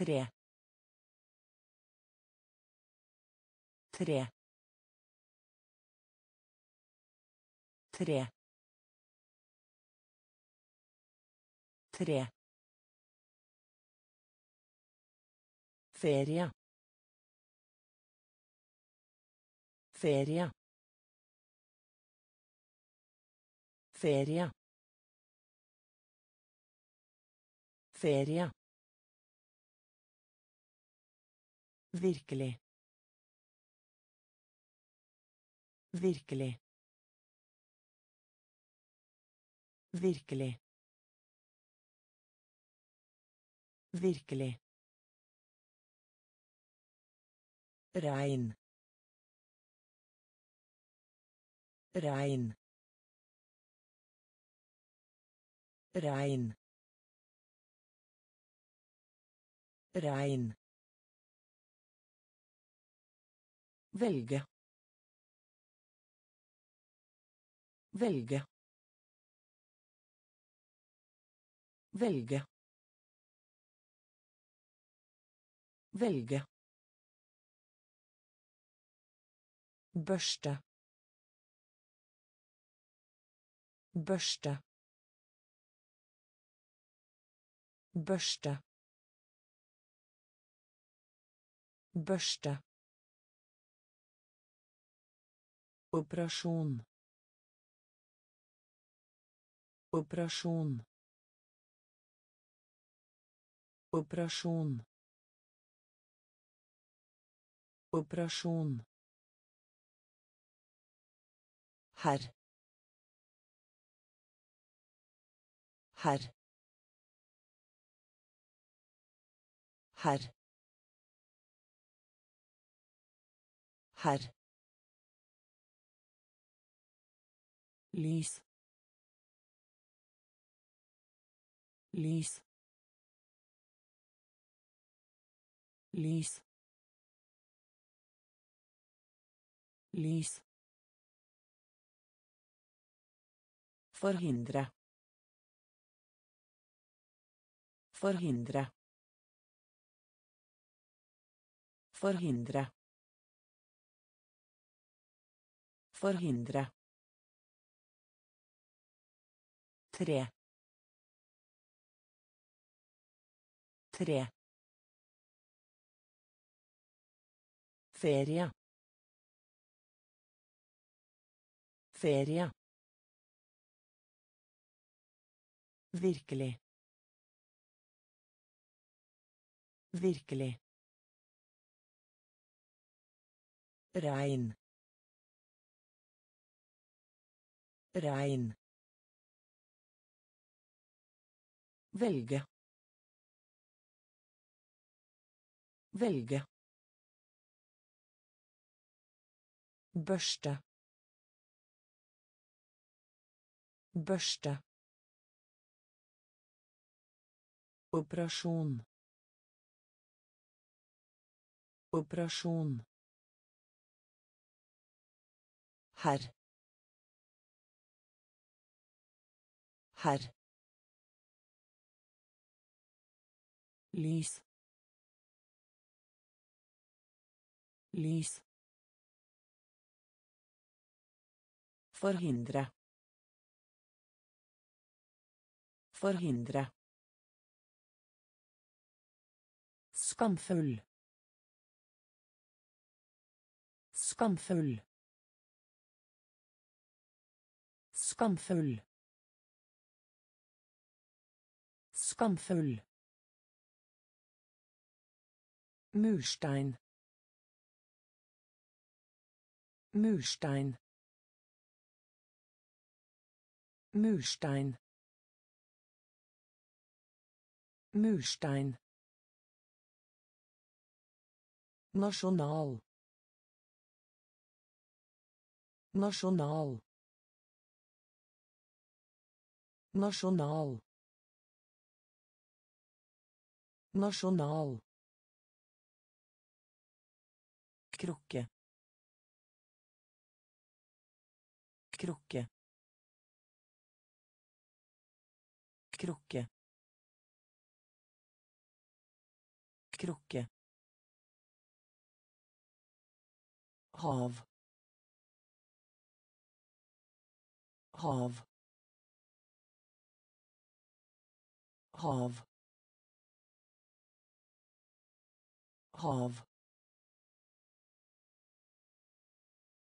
tre. Tre. Tre. Tre. Feria feria feria feria Virkelig. Virkelig. Virkelig. Virkelig. Rein. Rein. Rein. Rein. Velge. Velge. Velge. Velge. Børste. Børste. Børste. Børste. Operasjon. Operasjon. Operasjon. Operasjon. Herr. Herr. Herr. Herr. Lys lys lys lys Forhindre. Forhindre. Forhindre. Forhindre. Tre. Tre. Ferie. Ferie. Virkelig. Virkelig. Regn. Regn. Velge. Velge. Børste. Børste. Operasjon. Operasjon. Herr. Herr. Lys lys Forhindre. Forhindre. Skamfull. Skamfull. Skamfull. Skamfull. Murstein. Murstein. Murstein. Murstein. Nasjonal. Nasjonal. Nasjonal. Nasjonal. Krukke krukke krukke Krukke. Hav. Hav. Hav. Hav.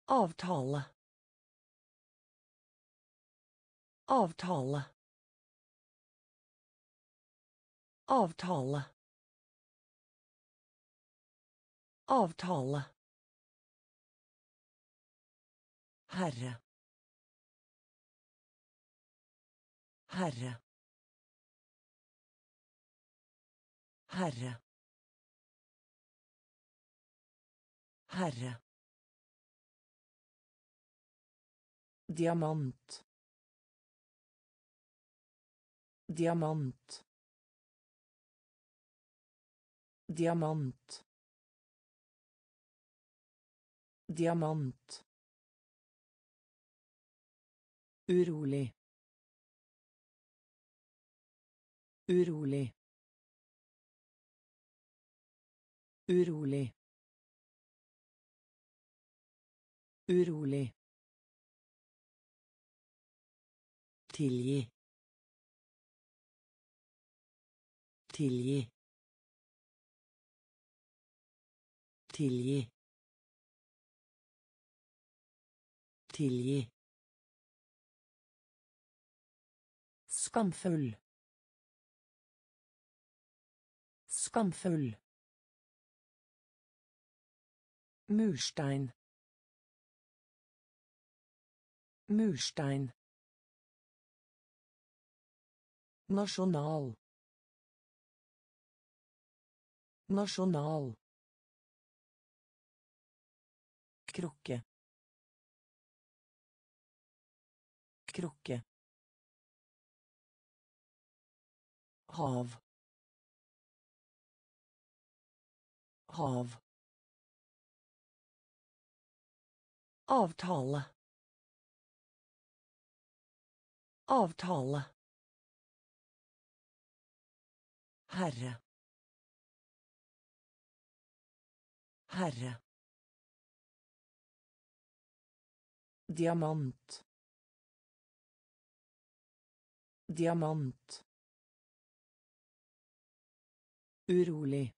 Avtale. Avtale. Avtale. Avtale. Herre. Herre. Herre. Herre. Diamant. Diamant. Diamant. Diamant. Urolig. Urolig. Urolig. Urolig. Tilgi. Tilgi. Tilgi. Tilgi. Skamfull. Skamfull. Murstein. Murstein. Nasjonal. Nasjonal. Krukke. Krukke. Hav. Hav. Avtale. Avtale. Herre. Herre. Diamant. Diamant. Urolig.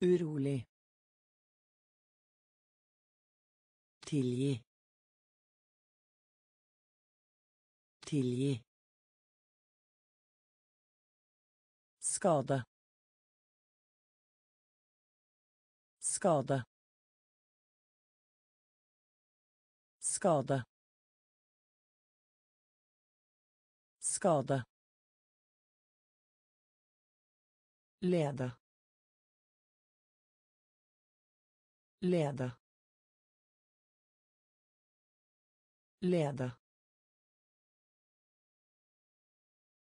Urolig. Tilgi. Tilgi. Skade. Skade. Skade. Skade. Lede. Lede. Lede.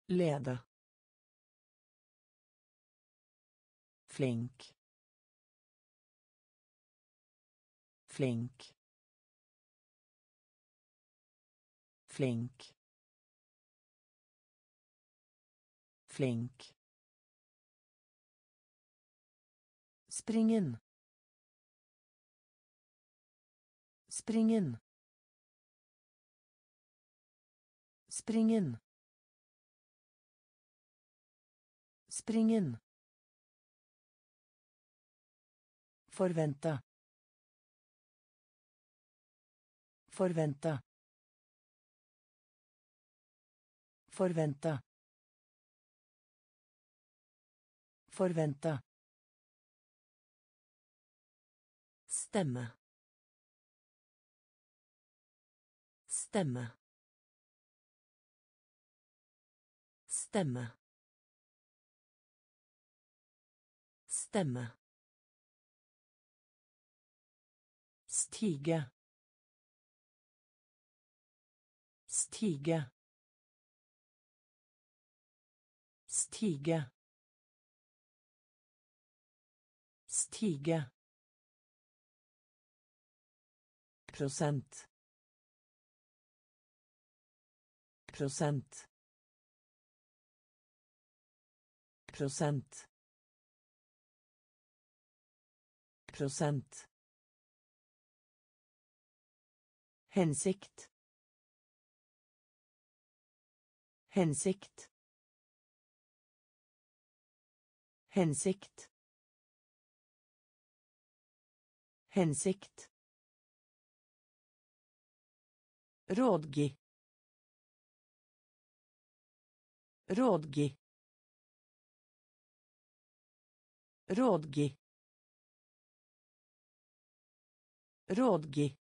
Lede. Flink. Flink. Flink. Flink. Springen. Springen. Springen. Springen. Forvente. Forvente. Forvente. Forvente. Stemme. Stemme. Stemme. Stemme. Stige. Stige. Stige. Stige. prosent prosent prosent prosent hensikt. Hensikt. Hensikt. Hensikt. Rådgi. Rådgi. Rådgi. Rådgi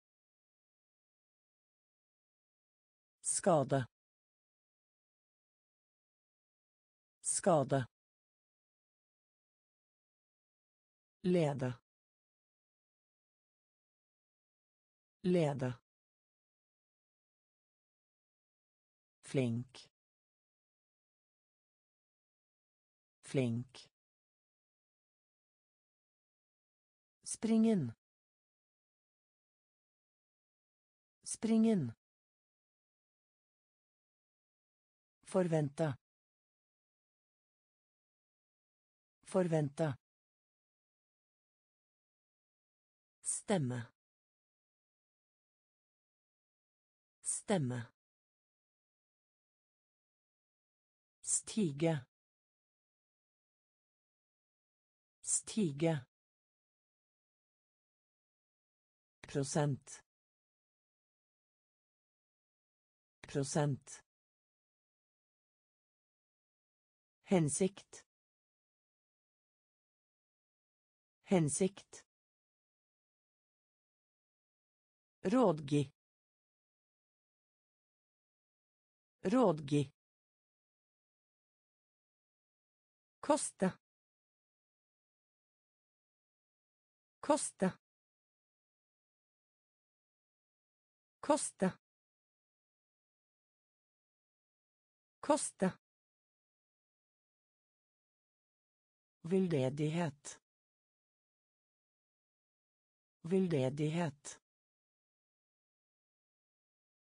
skade. Skade. Lede. Lede. Flink. Flink. Spring inn forvente forvente stemme stemme Stige. Stige. Prosent. Prosent. Hensikt. Hensikt. Rådgi. Rådgi. Koste. Koste. Koste. Koste. Veldedighet. Veldedighet.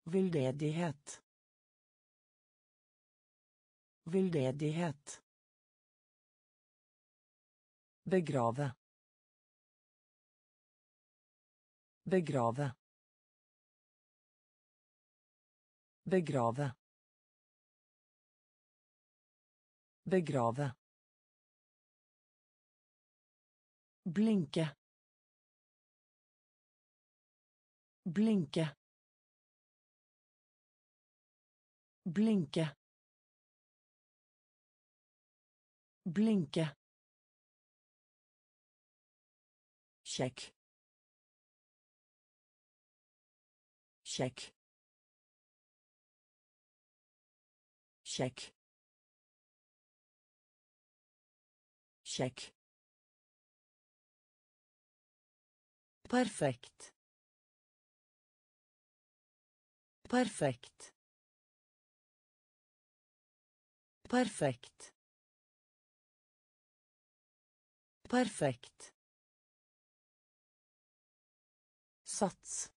Veldedighet. Veldedighet. Begrave. Begrave. Begrave. Begrave. Blinke. Blinke. Blinke. Blinke. Sjekk. Sjekk. Sjekk. Sjekk. Perfekt. Perfekt. Perfekt. Perfekt. Sats.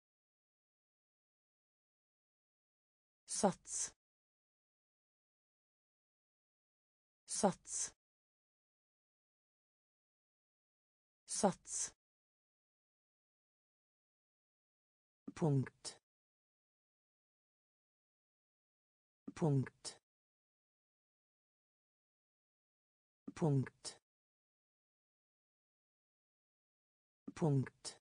Sats. Sats. Sats. Punkt. Punkt. Punkt. Punkt.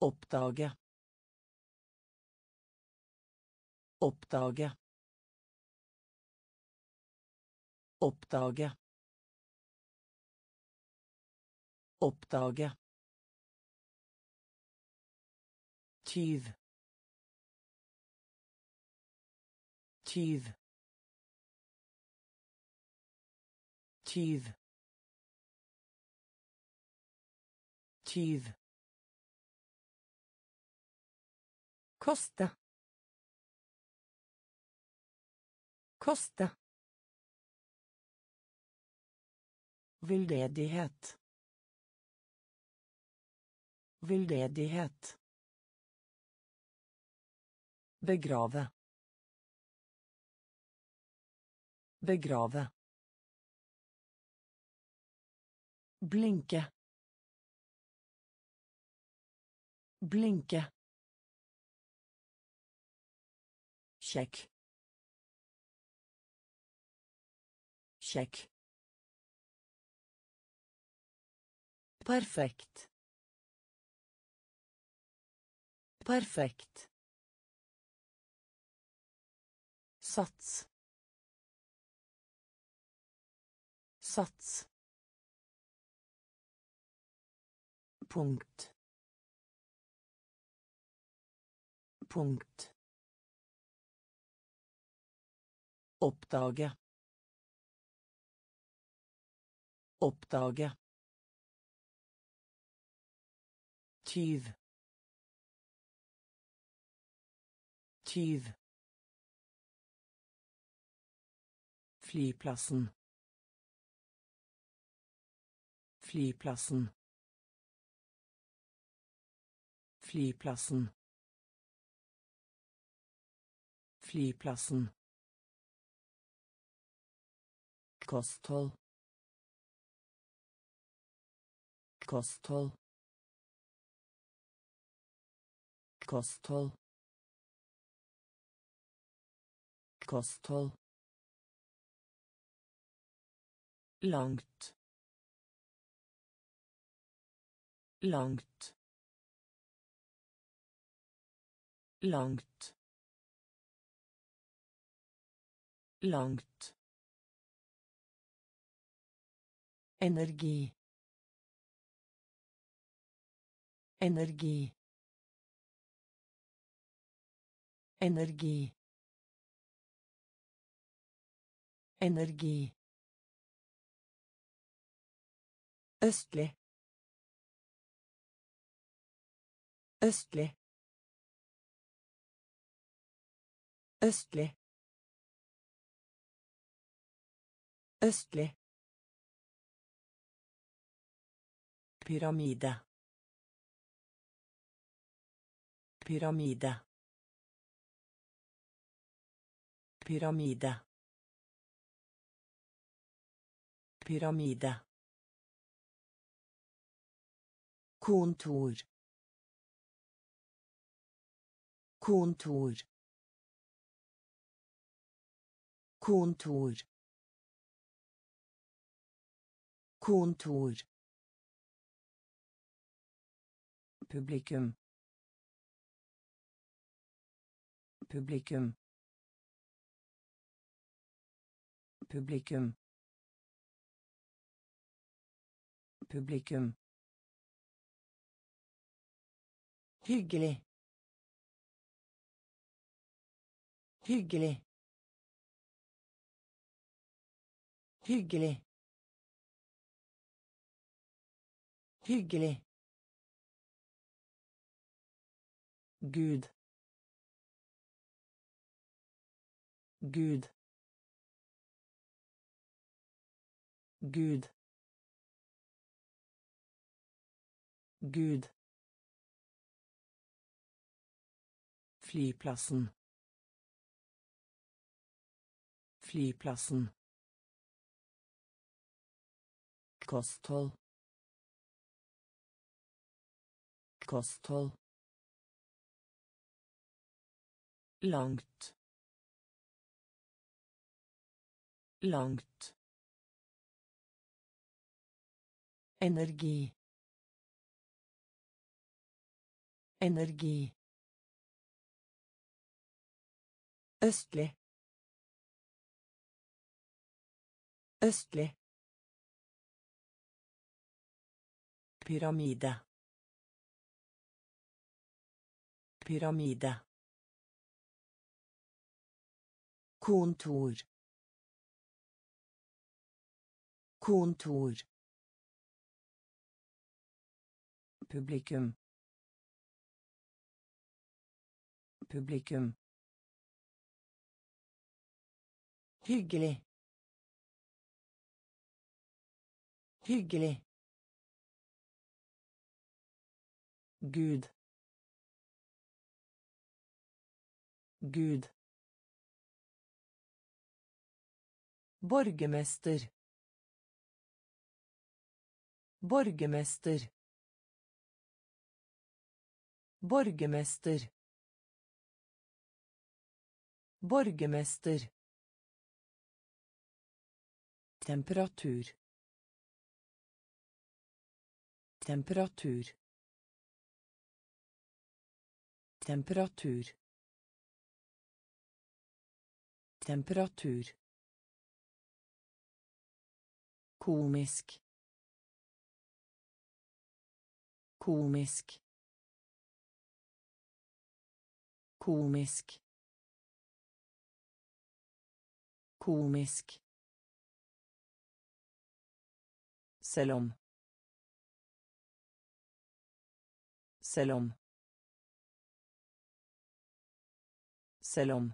Oppdage. Oppdage. Oppdage. Oppdage. Tyv. Tyv. Tyv. Tyv. Koste. Koste. Veldedighet. Veldedighet. Begrave. Begrave. Blinke. Blinke. Sjekk. Sjekk. Perfekt. Perfekt. Sats. Sats. Punkt. Punkt. Oppdage. Oppdage. Tyv. Tyv. Flyplassen. Flyplassen. Flyplassen. Flyplassen. Kosthold. Kosthold. Kosthold. Kosthold. Langt. Langt. Langt. Langt. Energi. Energi. Energi. Energi. Østlig. Østlig. Østlig. Østlig. Pyramide. Pyramide. Pyramide. Pyramide. Kontor. Kontor. Kontor. Kontor. Publikum. Publikum. Publikum. Publikum. Hyggelig. Hyggelig. Hyggelig. Hyggelig. Gud. Gud. Gud. Gud. Flyplassen. Flyplassen. Kosthold. Kosthold. Langt. Langt. Energi. Energi. Østlig. Østlig. Pyramide. Pyramide. Kontor. Kontor. Publikum. Publikum. Hyggelig. Hyggelig. Gud. Gud. Borgermester. Borgermester. Borgermester. Borgermester. Temperatur. Temperatur. Temperatur. Temperatur. Komisk. Komisk. Komisk. Komisk. Selv om. Selv om. Selv om.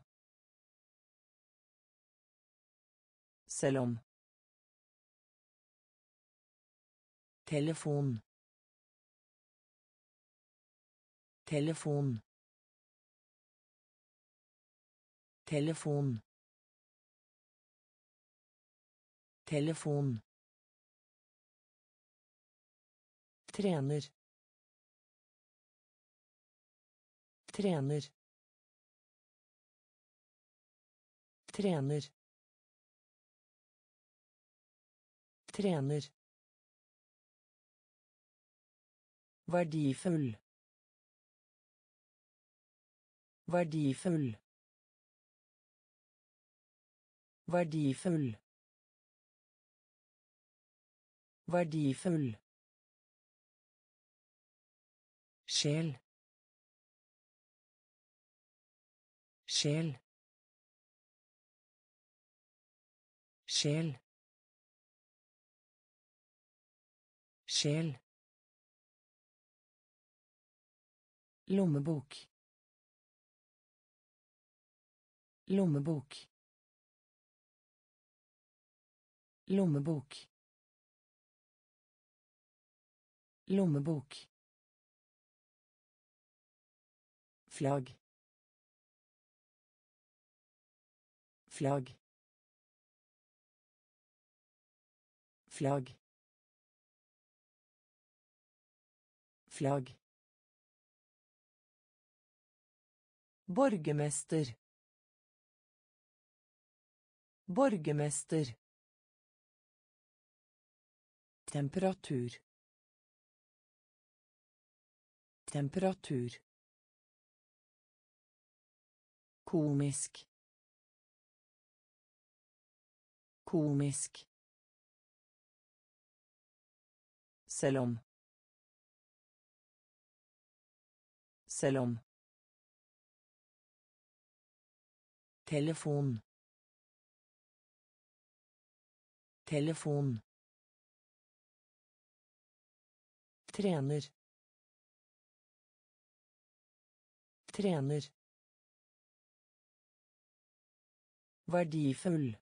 Selv om. Telefon. Telefon. Telefon. Telefon. Trener. Trener. Trener. Trener. Verdifull. Verdifull. Verdifull. Verdifull. Sjel. Sjel. Sjel. Sjel. Lommebok. Lommebok. Lommebok. Lommebok. Flagg flagg flagg flagg Borgermester. Borgermester. Temperatur. Temperatur. Komisk. Komisk. Selv om. Selv om. Telefon. Telefon. Trener. Trener. Verdifull.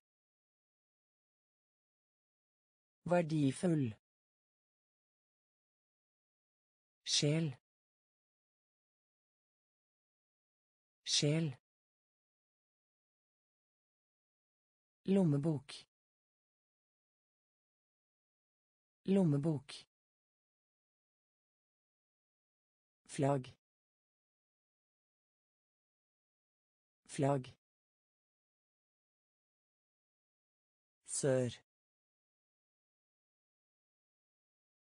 Verdifull. Sjel. Sjel. Lommebok. Lommebok. Flagg. Flagg. Sør.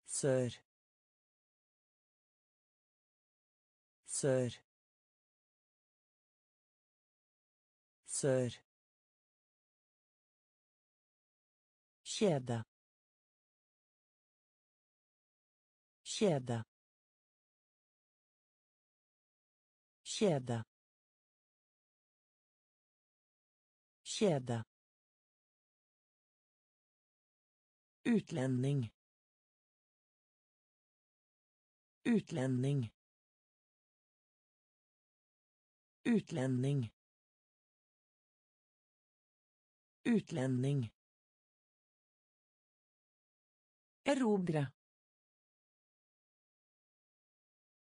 Sør. Sør. Sør. Kjede. Kjede. Kjede. Kjede. Utlending. Utlending. Utlending. Utlending. Erobre.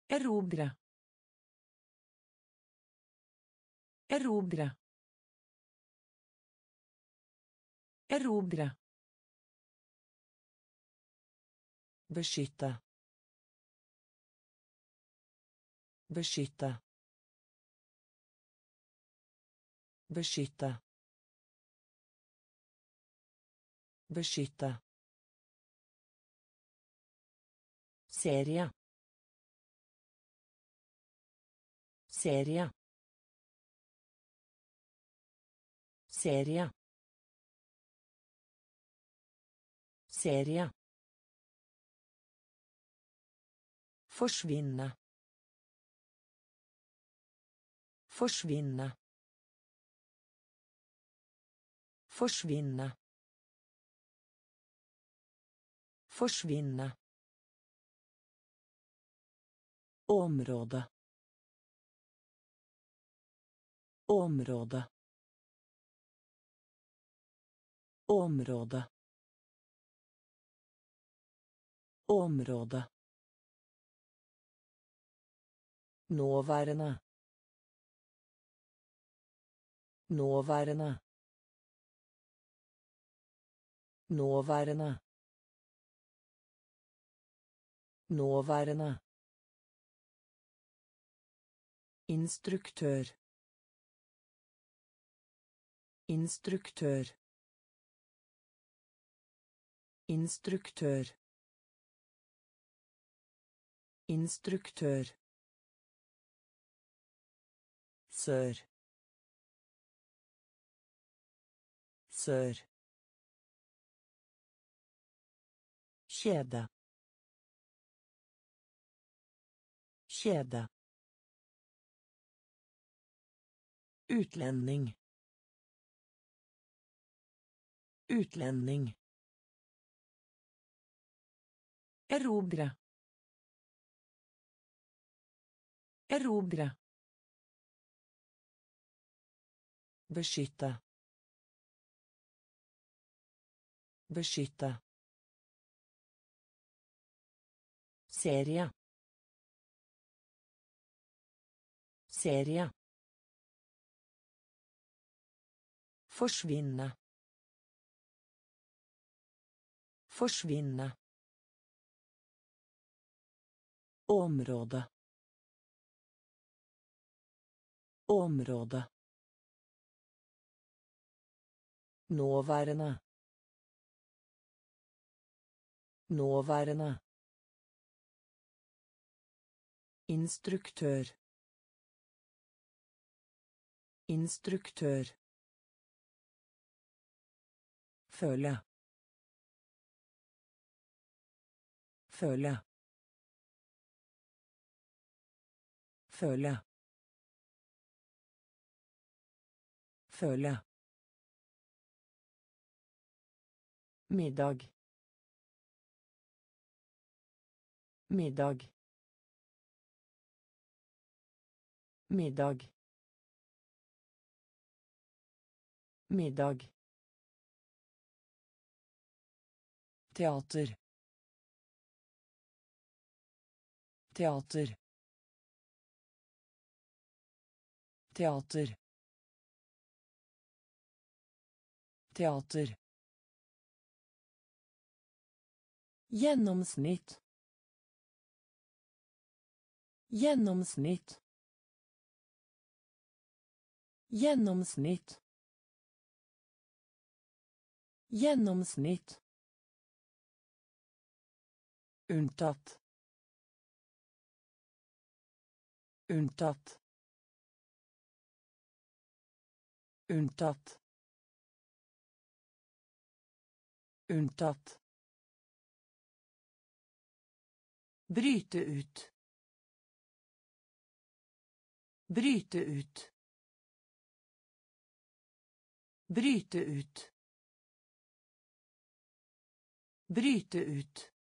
Erobre. Erobre. Erobre. Beskytte. Beskytte. Beskytte. Beskytte. Serie. Serie. Serie. Serie. Forsvinne. Forsvinne. Forsvinne. Forsvinne. Område. Område. Område. Område. Nåværende. Nåværende. Nåværende. Nåværende. Instruktør. Instruktør. Instruktør. Instruktør. Sør. Sør. Kjede. Kjede. Utlending. Utlending. Erobre. Erobre Beskytte. Beskytte. Serie. Serie. Forsvinne. Forsvinne. Område. Område. Nåværende. Nåværende. Instruktør. Instruktør. Føle. Føle. Føle. Føle. Middag. Middag. Middag. Middag. Teater. Teater. Teater. Teater Gjennomsnitt. Gjennomsnitt. Gjennomsnitt. Gjennomsnitt. Unntatt. Unntatt. Unntatt. Unntatt. Bryte ut. Bryte ut. Bryte ut. Bryte ut.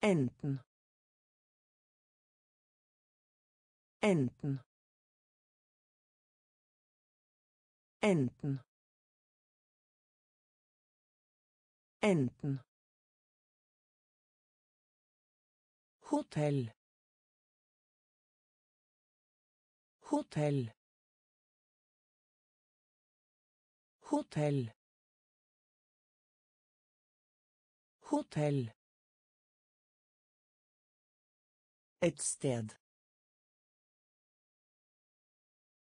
Enten. Enten. Enten. Enten. Hotell. Hotell. hotell hotell Et sted.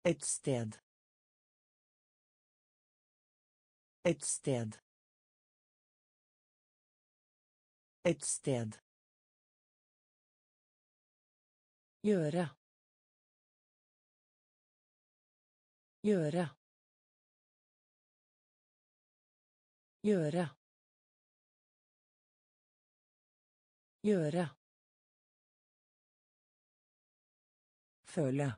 Et sted. Et sted. Et sted. Gjøre. Gjøre. Gjøre. Gjøre. Føle.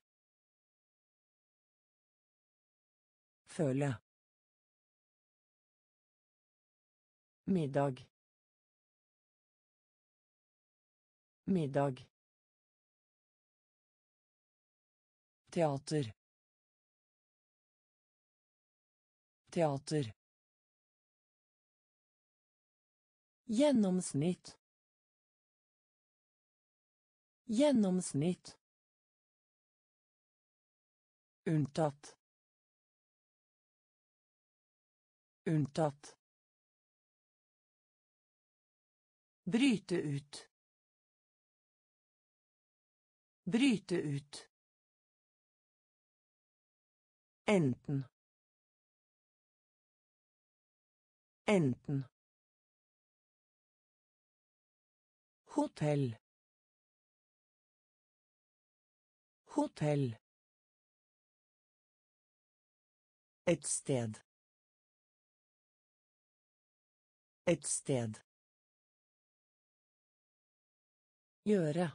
Føle. Middag. Middag. Teater. Teater. Gjennomsnitt. Gjennomsnitt. Unntatt. Unntatt. Bryte ut. Bryte ut. Enten. Enten. Hotell. Hotell. Et sted. Et sted. Gjøre.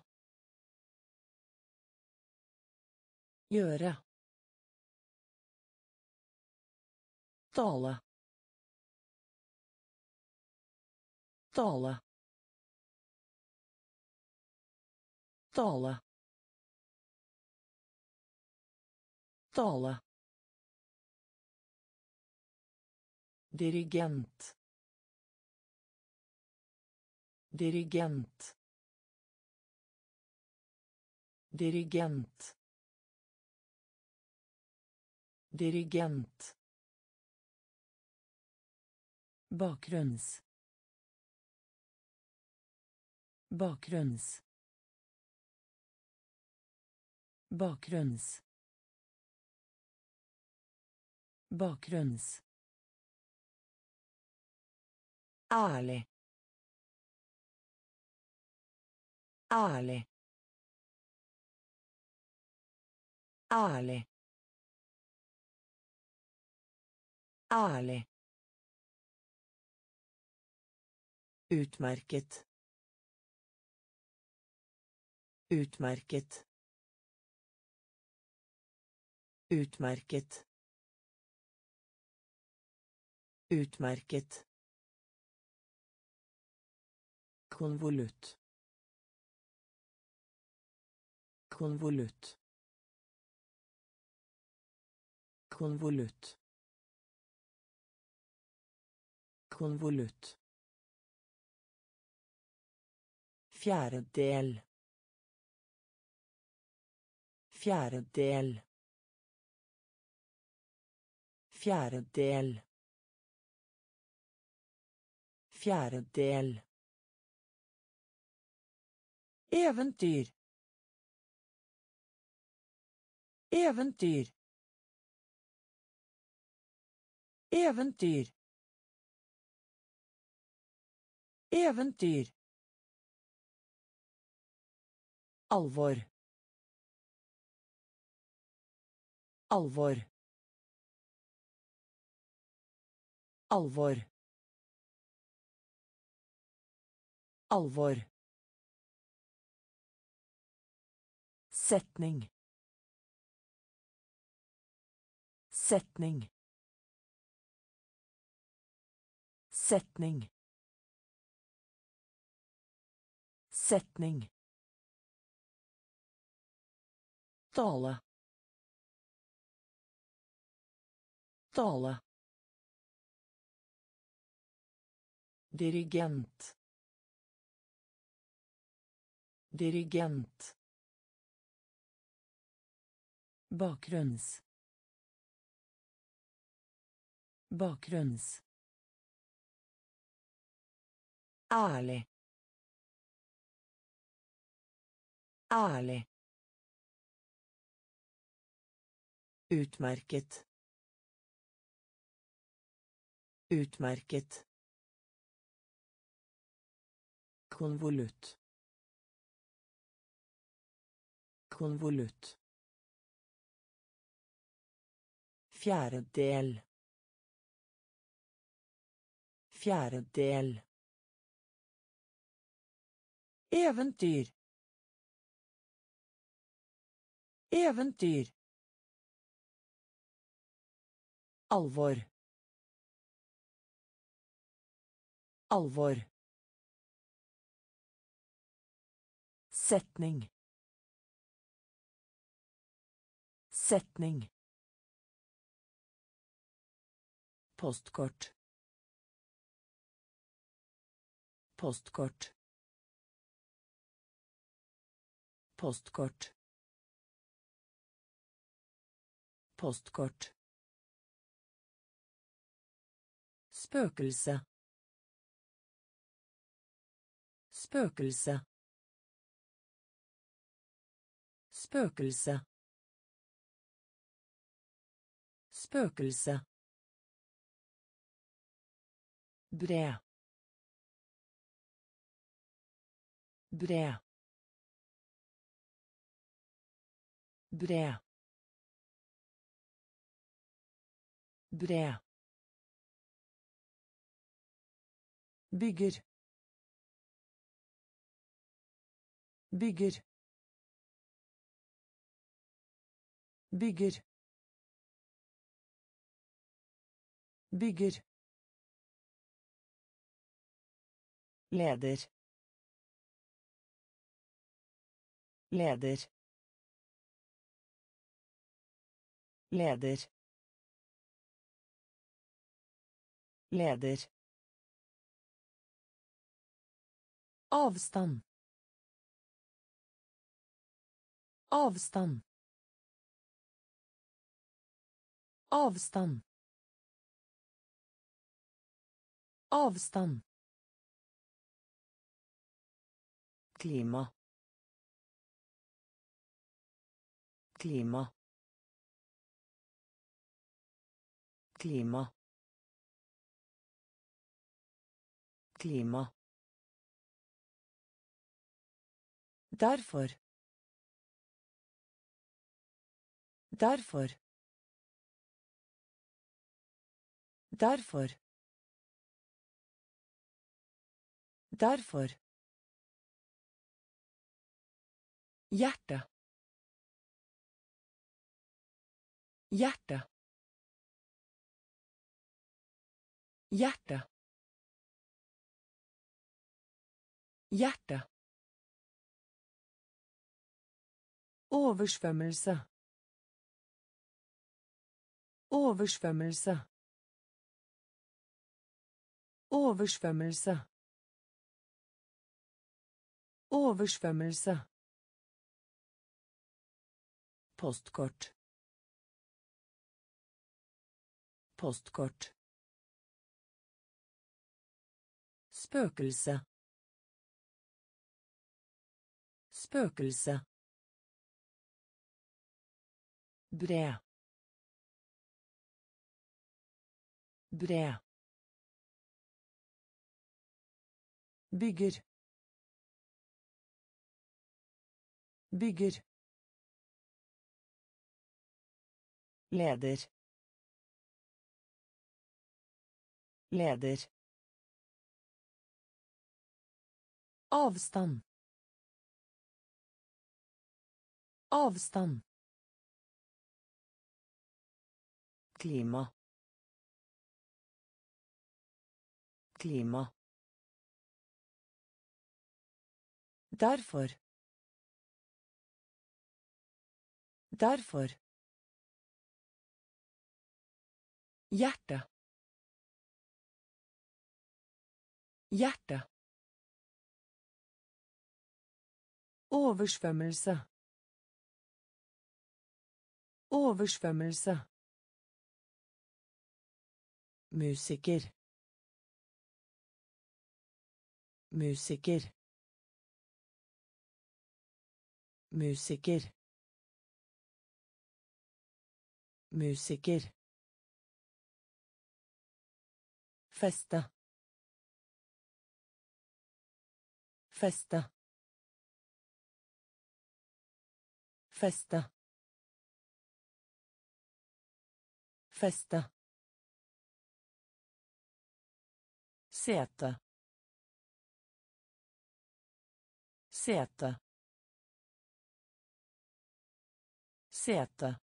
Gjøre. Tale. Tale. Tale. Tale. Dirigent. Dirigent. Dirigent. Dirigent. bakgrunns bakgrunns bakgrunns bakgrunns ale. Ale. Ale. Ale. Utmerket. Utmerket. Utmerket. Utmerket. Konvolutt. Konvolutt. Konvolutt. Konvolutt. Eventyr. Eventyr. Alvor. Alvor. Alvor. Alvor. Setning. Setning. Setning. Setning. Tala. Tala. Dirigent. Dirigent. Bakgrunns. Bakgrunns. Ale. Ale. Utmerket. Utmerket. Konvolutt. Konvolutt. Fjerdedel. Fjerdedel. Eventyr. Eventyr. Alvor. Alvor. Setning. Setning. Postkort. Postkort. Postkort. Postkort. Spøkelse. Spøkelse. Spøkelse. Spøkelse. Bred. Bred. Bred. Bred. Bygger. Bygger. Bygger. Bygger. Leder. Leder. Leder. Leder. Avstand. Avstand. Avstand. Avstand. Klima. Klima. Klima. Klima. Derfor. Derfor. Derfor. Derfor. Hjerte. Hjerte. Hjerte. Hjerte. Oversvømmelse. Oversvømmelse. Oversvømmelse. Oversvømmelse. Postkort. Postkort. Spøkelse. Spøkelse. Bred. Bred. Bygger. Bygger. Leder. Leder. Avstand. Avstand. Klima. Klima. Derfor. Derfor. Hjerte. Hjerte. Oversvømmelse. Oversvømmelse. Musiker. Musiker. Musiker. Musiker. Feste. Feste. Feste. Feste Sete. Sete. Sete.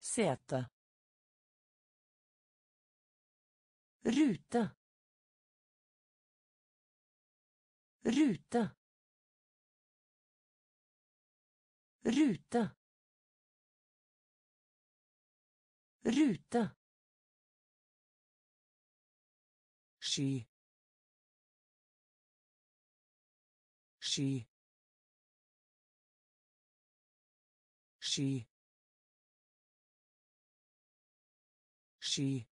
Sete. Rute. Rute. Rute. Rute. Sci. Sci. Sci. Sci.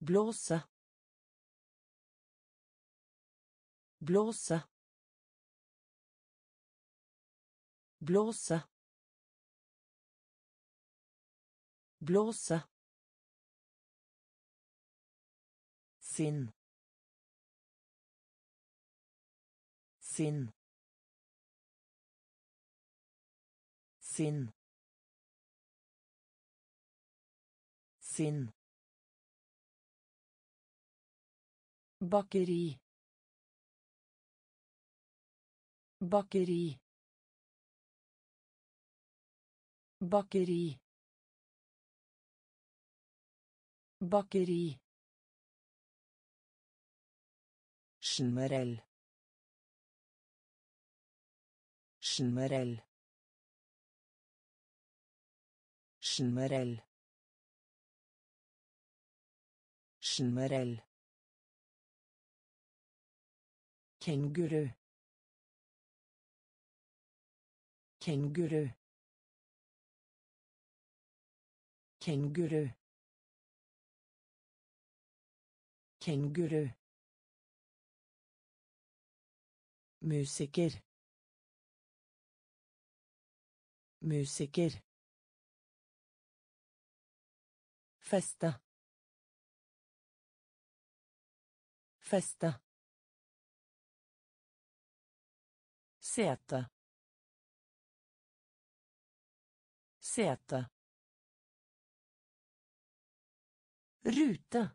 blåsa blåsa blåsa blåsa sinn. Sinn. Sinn. Sinn. Bakeri. Bakeri. Bakeri. Bakeri Generell. Generell. Generell. Generell. Kenguru. Kenguru. Kenguru. Kenguru. Musiker. Musiker. Feste. Feste. Sete. Sete. Rute.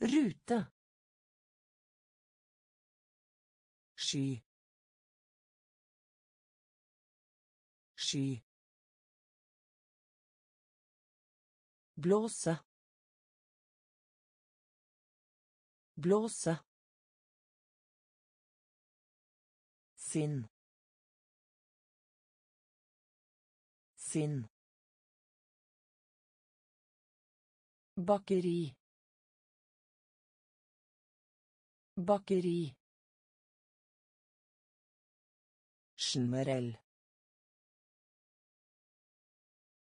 Rute sky sky blåse blåse sinn sinn bakeri bakeri Generell.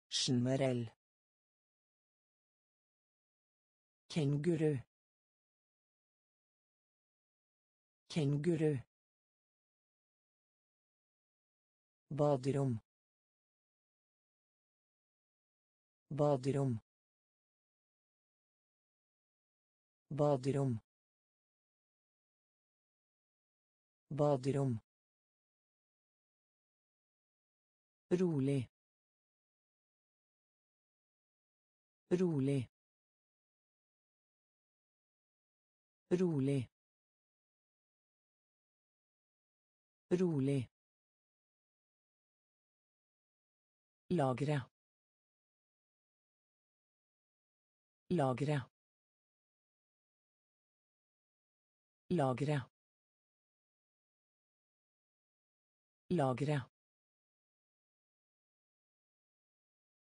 Generell. Kenguru. Kenguru. Baderom. Baderom. Baderom. Baderom. Rolig. Rolig. Rolig. Rolig. Lagre. Lagre. Lagre. Lagre.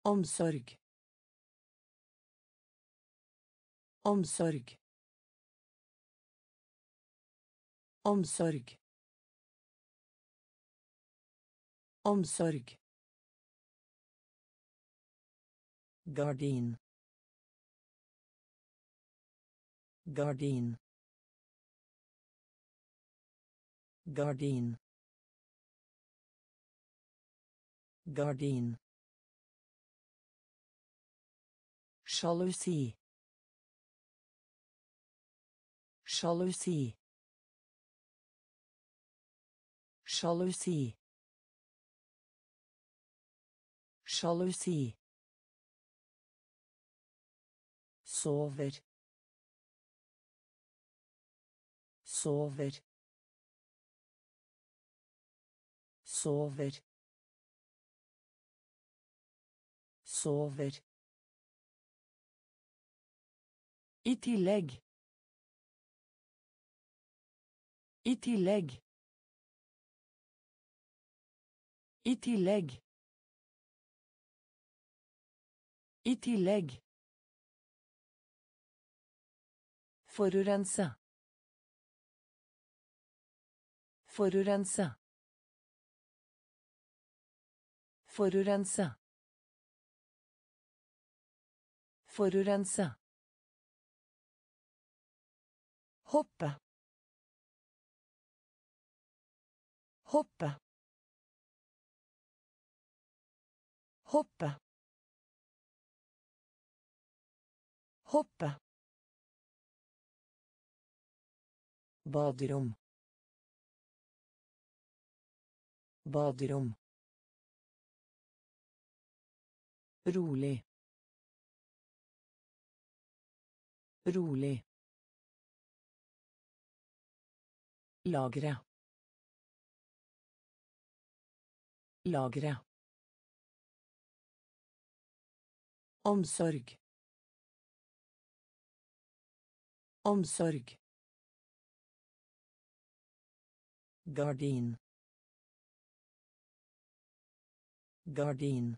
Omsorg. Omsorg. Omsorg. Omsorg. Gardin. Gardin. Gardin. Gardin. Sjalusi. Sjalusi. Sjalusi. Sjalusi. Sover. Sover. Sover. Sover. I tillegg. I tillegg. I tillegg. I tillegg. Forurense. Forurense. Forurense. Forurense. Hoppe. Hoppe. Hoppe. Hoppe. Baderom. Baderom. Rolig. Rolig. Lagre. Lagre. Omsorg. Omsorg. Gardin. Gardin.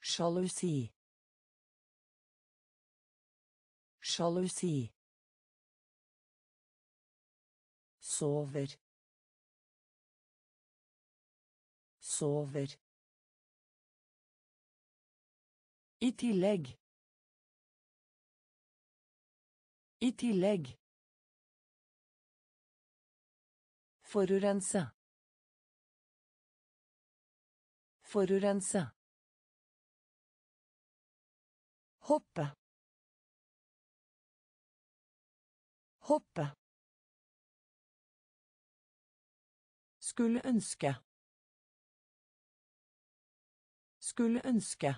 Sjalusi. Sjalusi. Sover. Sover. I tillegg. I tillegg. Forurense. Forurense. Hoppe. Hoppe. Skulle ønske. Skulle ønske.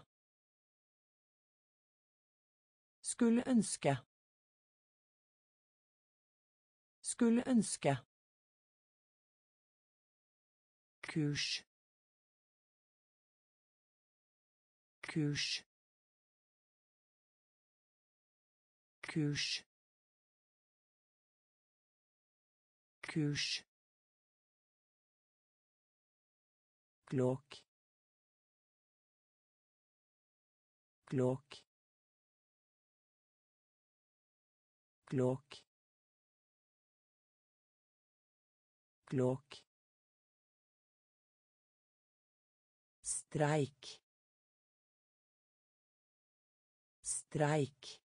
Skulle ønske. Skulle ønske. kurs kurs kurs kurs klok klok klok klok streik. Streik.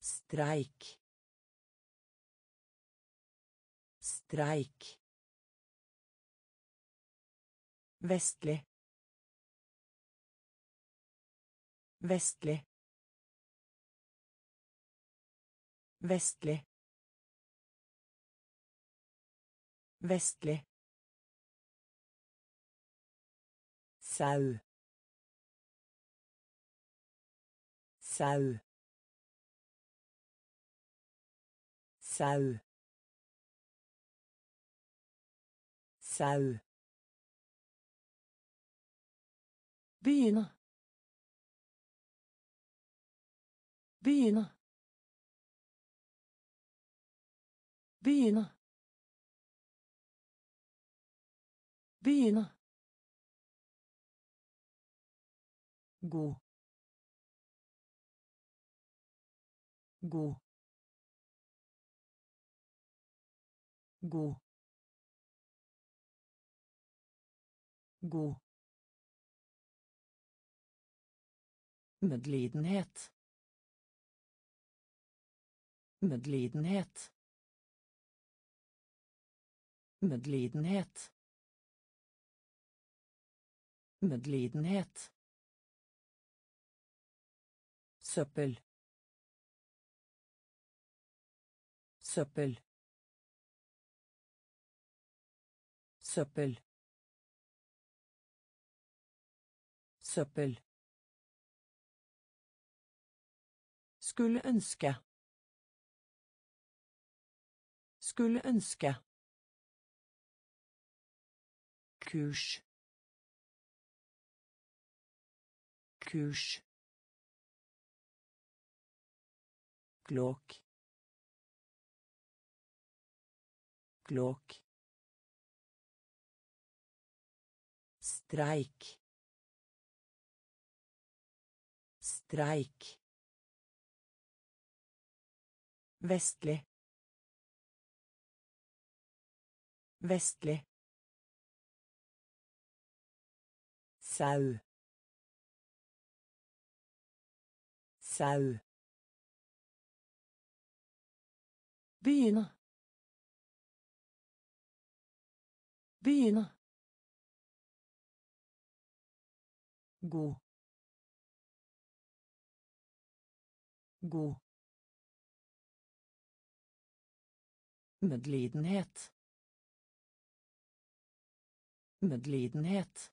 Streik. Streik vestlig. Vestlig. Vestlig. Vestlig. Sau. Sau. Sau. Sau begynne begynne begynne begynne god god god god medlidenhet. Medlidenhet. Medlidenhet. Medlidenhet. Søppel. Søppel. Søppel. Søppel Skulle ønske. Skulle ønske. Kurs. Kurs. Klok. Klok. Streik. Streik. Vestlig. Vestlig. Sau. Sau. Begynne. Begynne. God. God. Medlidenhet. Medlidenhet.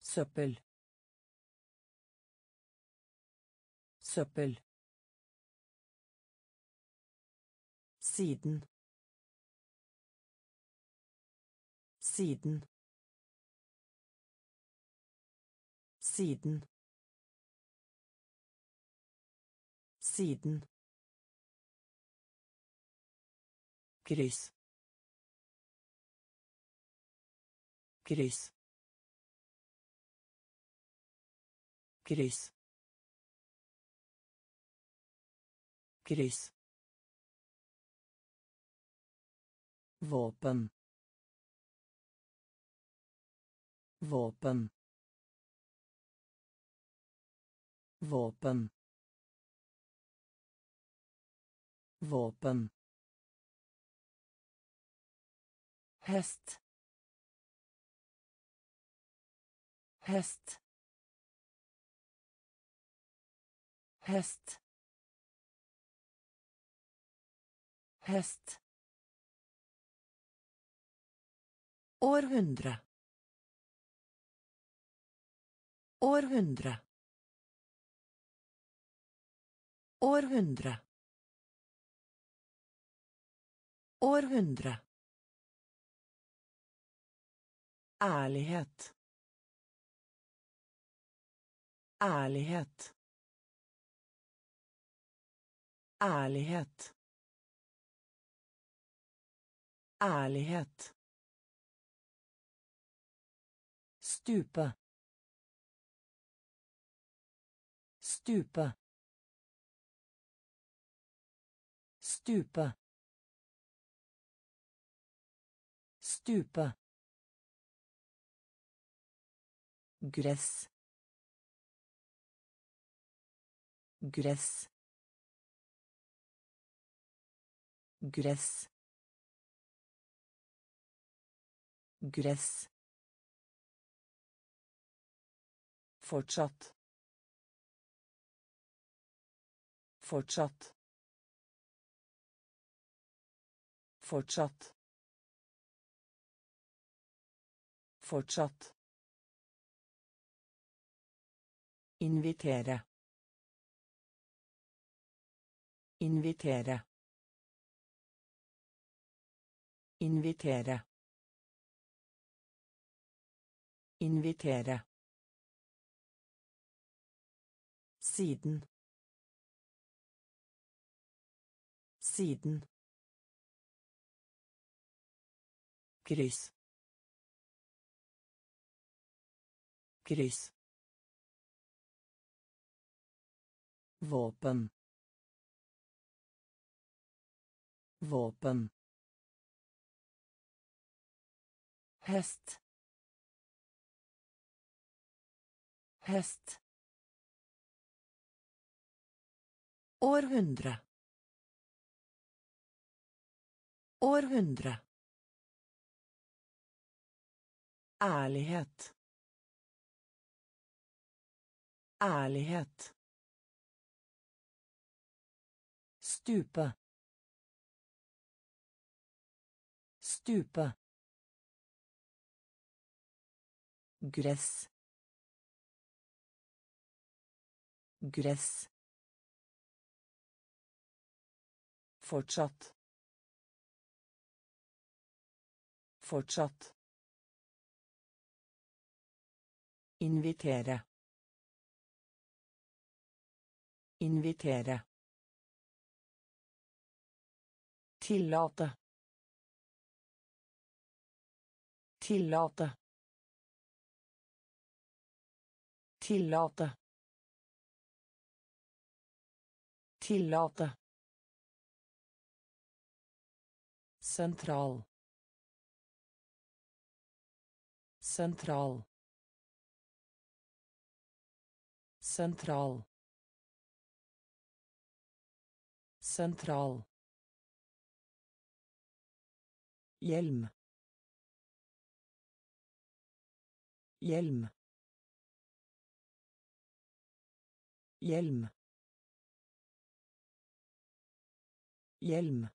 Søppel. Søppel. Siden. Siden. Siden. Siden. Kryss kryss kryss kryss våpen. Våpen. Våpen. Våpen hest hest hest hest århundre. Århundre. Århundre. Århundre Ærlighet. Ærlighet. Ærlighet. Ærlighet. Stupe. Stupe. Stupe. Stupe. Gress. Gress. Gress. Gress. Fortsatt. Fortsatt. Fortsatt. Fortsatt Invitere. Invitere. Invitere. Invitere. Siden. Siden. Kryss. Kryss. Våpen Våpen. Hest. Hest. Århundre. Århundre. Ærlighet. Ærlighet. Stupe. Stupe. Gress. Gress. Fortsatt. Fortsatt. Invitere. Invitere. Tillate. Tillate. Tillate. Tillate. Sentral. Sentral. Sentral. Sentral. Hjelm. Hjelm. Hjelm. Hjelm.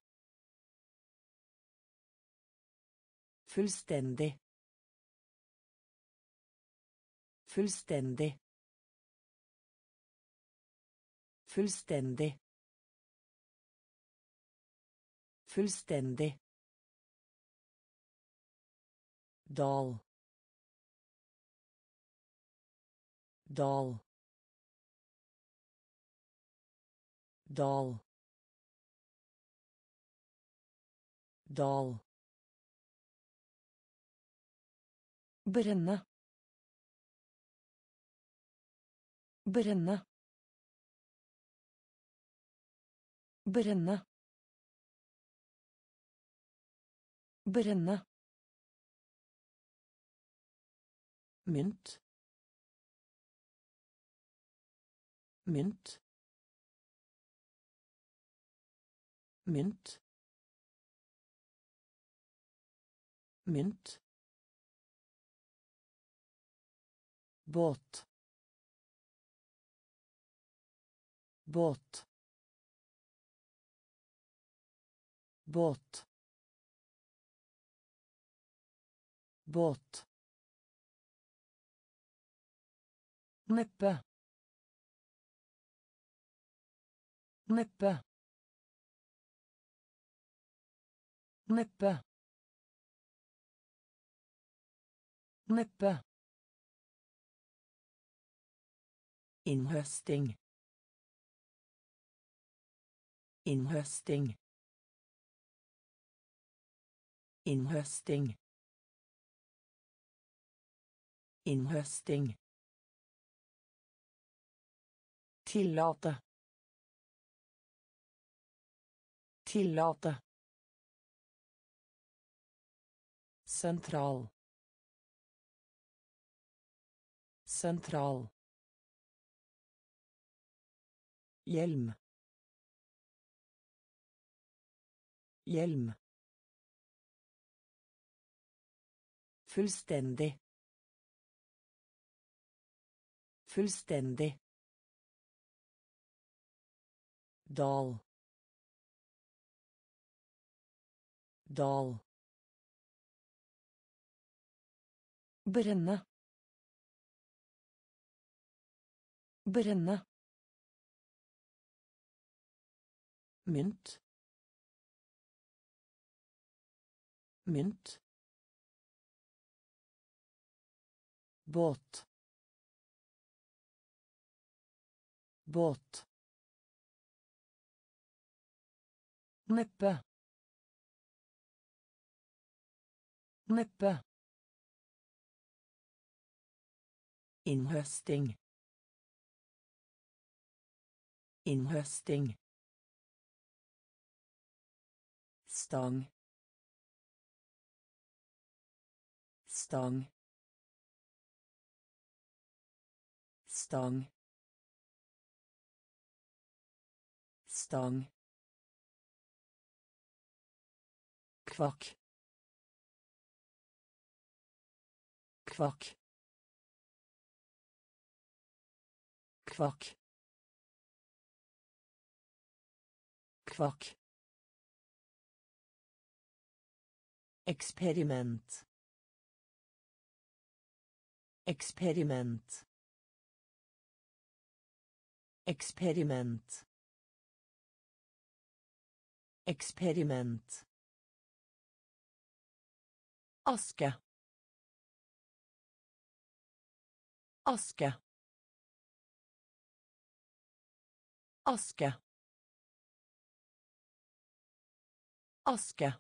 Fullstendig. Fullstendig. Fullstendig. Fullstendig. Dal. Dal. Dal. Dal. Brenne. Brenne. Brenne. Brenne. Mynt mynt mynt mynt båt båt båt båt Neppe. Neppe. Neppe. Neppe. Innhøsting. Innhøsting. Innhøsting. Innhøsting. Tillate. Tillate. Sentral. Sentral. Hjelm. Hjelm. Fullstendig. Fullstendig. Dal. Dal. Brenne. Brenne. mynt mynt båt båt Neppe. Neppe. Innhøsting. Innhøsting. stang stang stang stang kvakk kvakk kvakk kvakk Eksperiment. Eksperiment. Eksperiment. Eksperiment. Aske. Aske. Aske. Aske.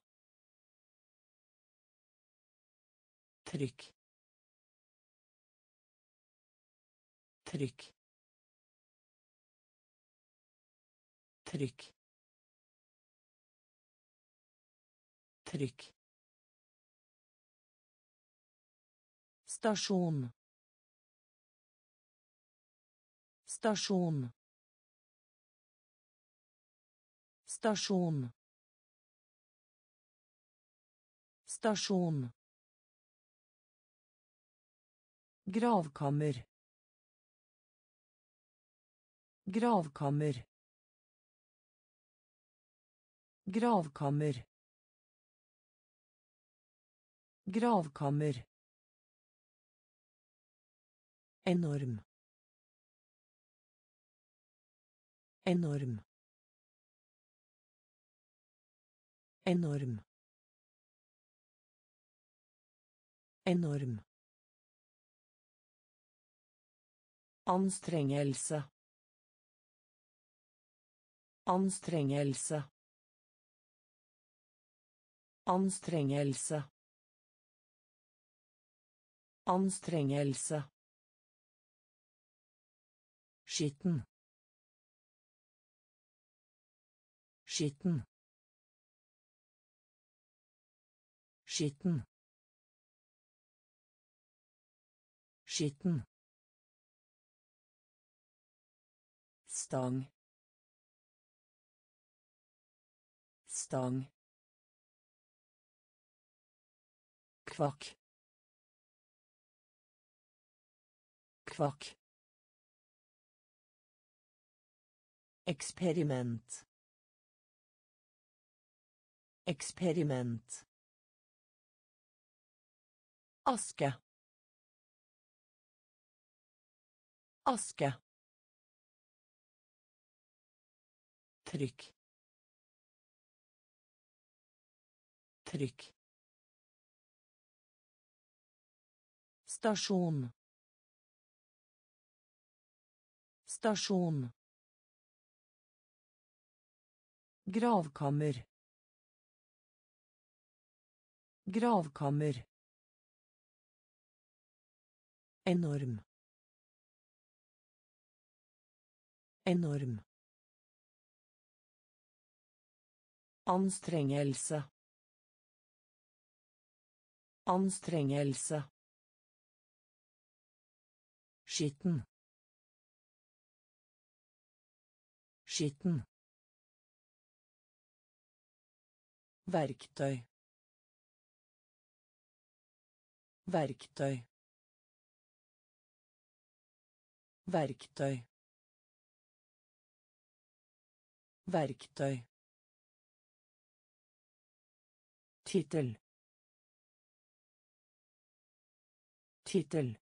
trykk trykk trykk trykk stasjon stasjon stasjon stasjon Gravkammer. Gravkammer. Gravkammer. Gravkammer. Enorm. Enorm. Enorm. Enorm. Anstrengelse. Anstrengelse. Anstrengelse. Anstrengelse. Skitten. Skitten. Skitten. Skitten. stang stang kvakk kvakk eksperiment. Eksperiment. Aske. Aske. Trykk. Trykk. Stasjon. Stasjon gravkammer gravkammer enorm enorm Anstrengelse. Anstrengelse. Skitten. Skitten. Verktøy. Verktøy. Verktøy. Verktøy. Tittel. Tittel.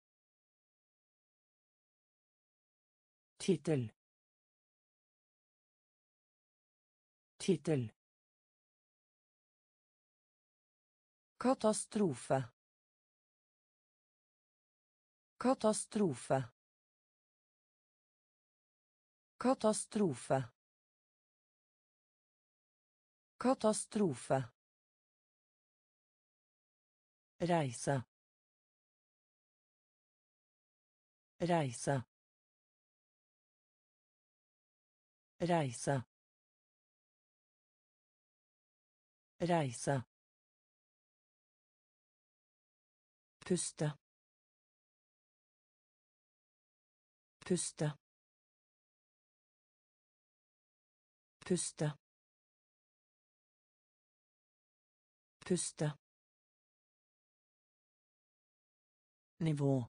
Tittel. Tittel. Katastrofe. Katastrofe. Katastrofe. Katastrofe. Reise. Reise. Reise. Reise. Puste. Puste. Puste. Puste. Nivå.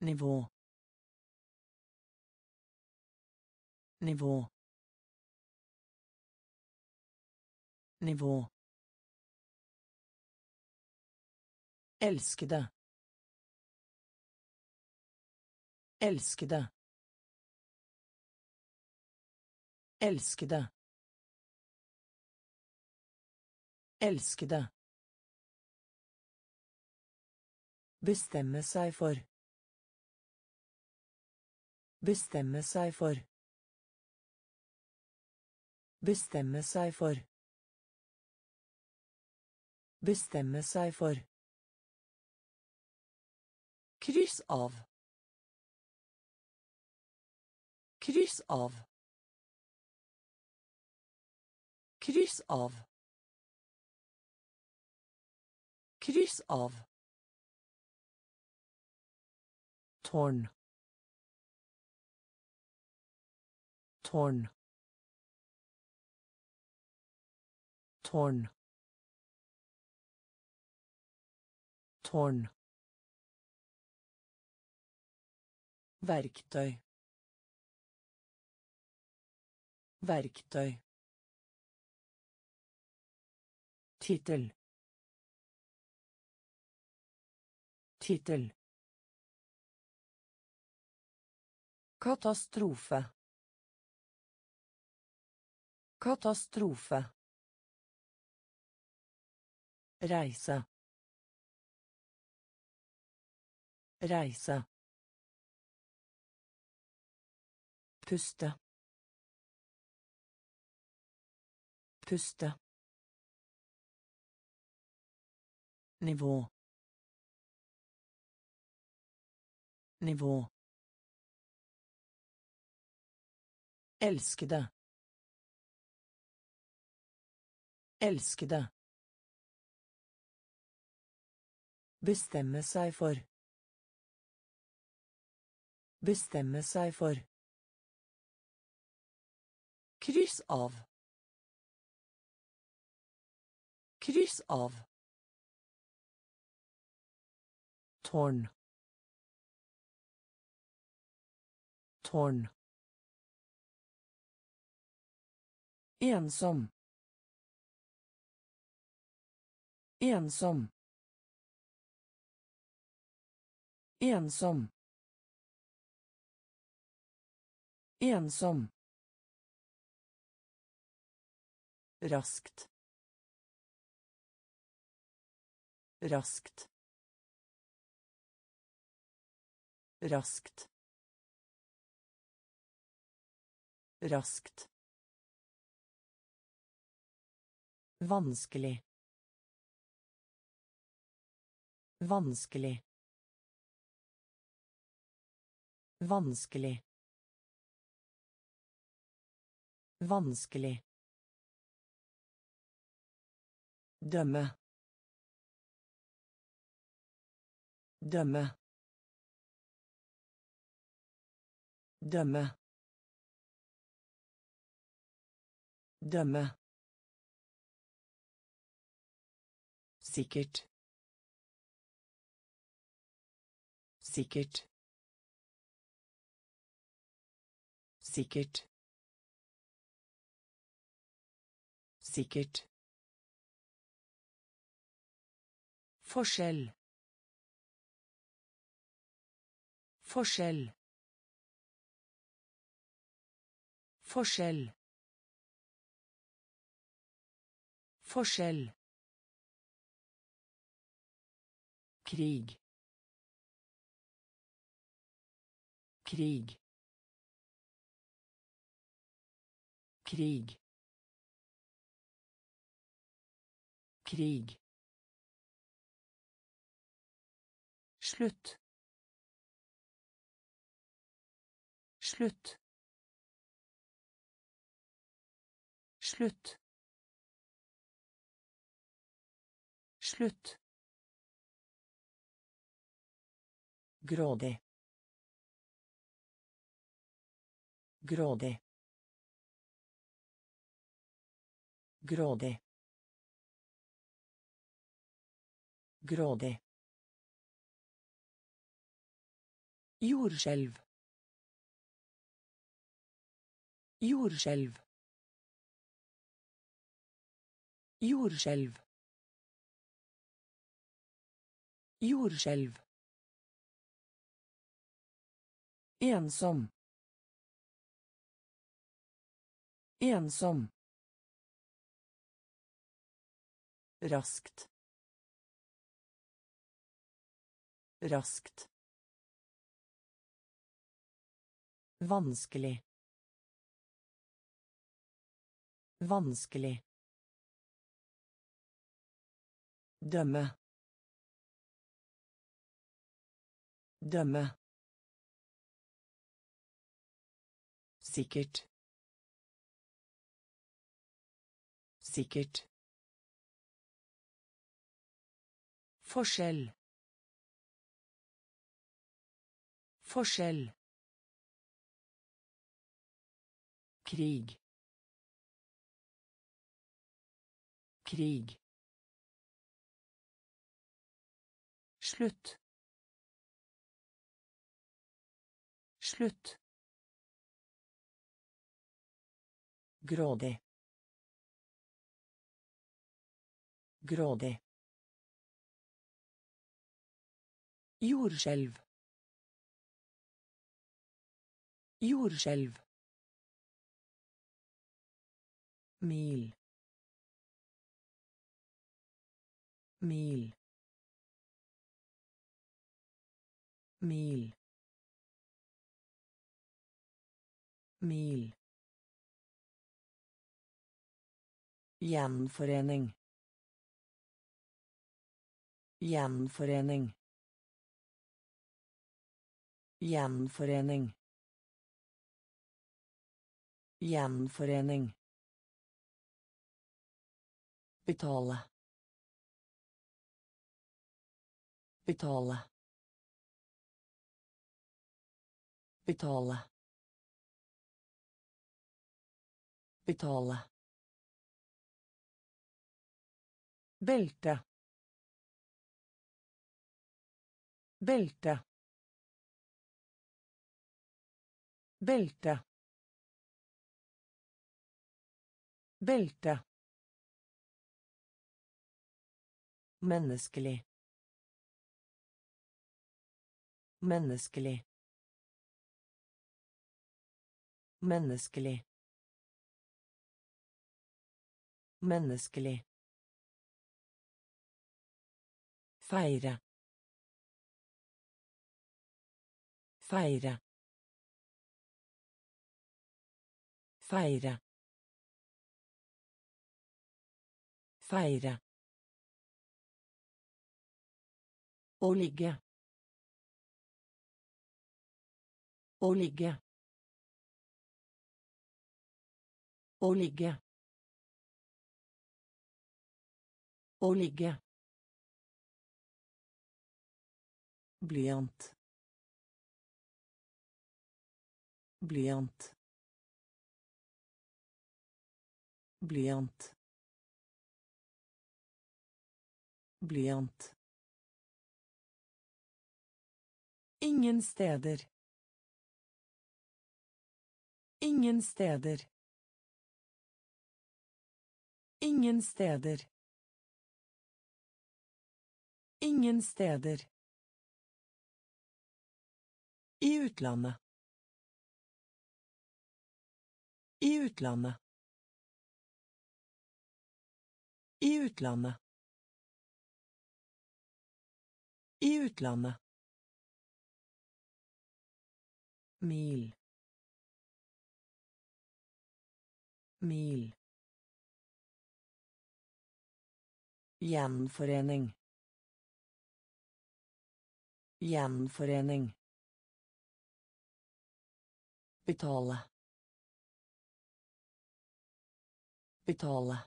Nivå. Nivå. Nivå. Elskede. Elskede. Elskede. Elskede. Bestemme seg for. Bestemme seg for. Bestemme seg for. Bestemme seg for. Kryss av. Kryss av. Kryss av. Kryss av. Tårn. Tårn. Tårn. Tårn. Verktøy. Verktøy. Tittel. Tittel. Katastrofe. Katastrofe. Reise. Reise. Puste. Puste. Nivå. Nivå. Elskede. Elskede. Bestemme seg for. Bestemme seg for. Kryss av. Kryss av. Tårn. Tårn. Ensom. Ensom. Ensom. Ensom. Raskt. Raskt. Raskt. Raskt. Vanskelig. Vanskelig. Vanskelig. Vanskelig. Dømme. Dømme. Dømme. Dømme. Sikkert. Sikkert. Sikkert. Sikkert. Forskjell. Forskjell. Forskjell. Forskjell. Krig. Krig. Krig. Krig. Slutt. Slutt. slutt. Slutt. Grådig. Grådig. Grådig. Grådig Jordskjelv. Jordskjelv. Jordskjelv. Jordskjelv. Ensom. Ensom. Raskt. Raskt. Vanskelig. Vanskelig. Dømme. Dømme. Sikkert. Sikkert. Forskjell. Forskjell. Krig. Krig. Slutt. Slutt. Grådig. Grådig. Jordskjelv. Jordskjelv mil mil mil mil Gjenforening. Gjenforening. Gjenforening. Gjenforening. Betale. Betale. Betale. Betale. Belte. Belte. Belte. Belte. Menneskelig. Menneskelig. Menneskelig. Menneskelig. Feire. Feire. Feire. Feire. Å ligge. Å ligge. Å ligge. Å ligge. Blyant. Blyant. Blyant. Blyant. Ingen steder. Ingen steder. Ingen steder. Ingen steder. I utlandet. I utlandet. I utlandet. I utlandet. Mil mil Gjenforening. Gjenforening. Betale. Betale.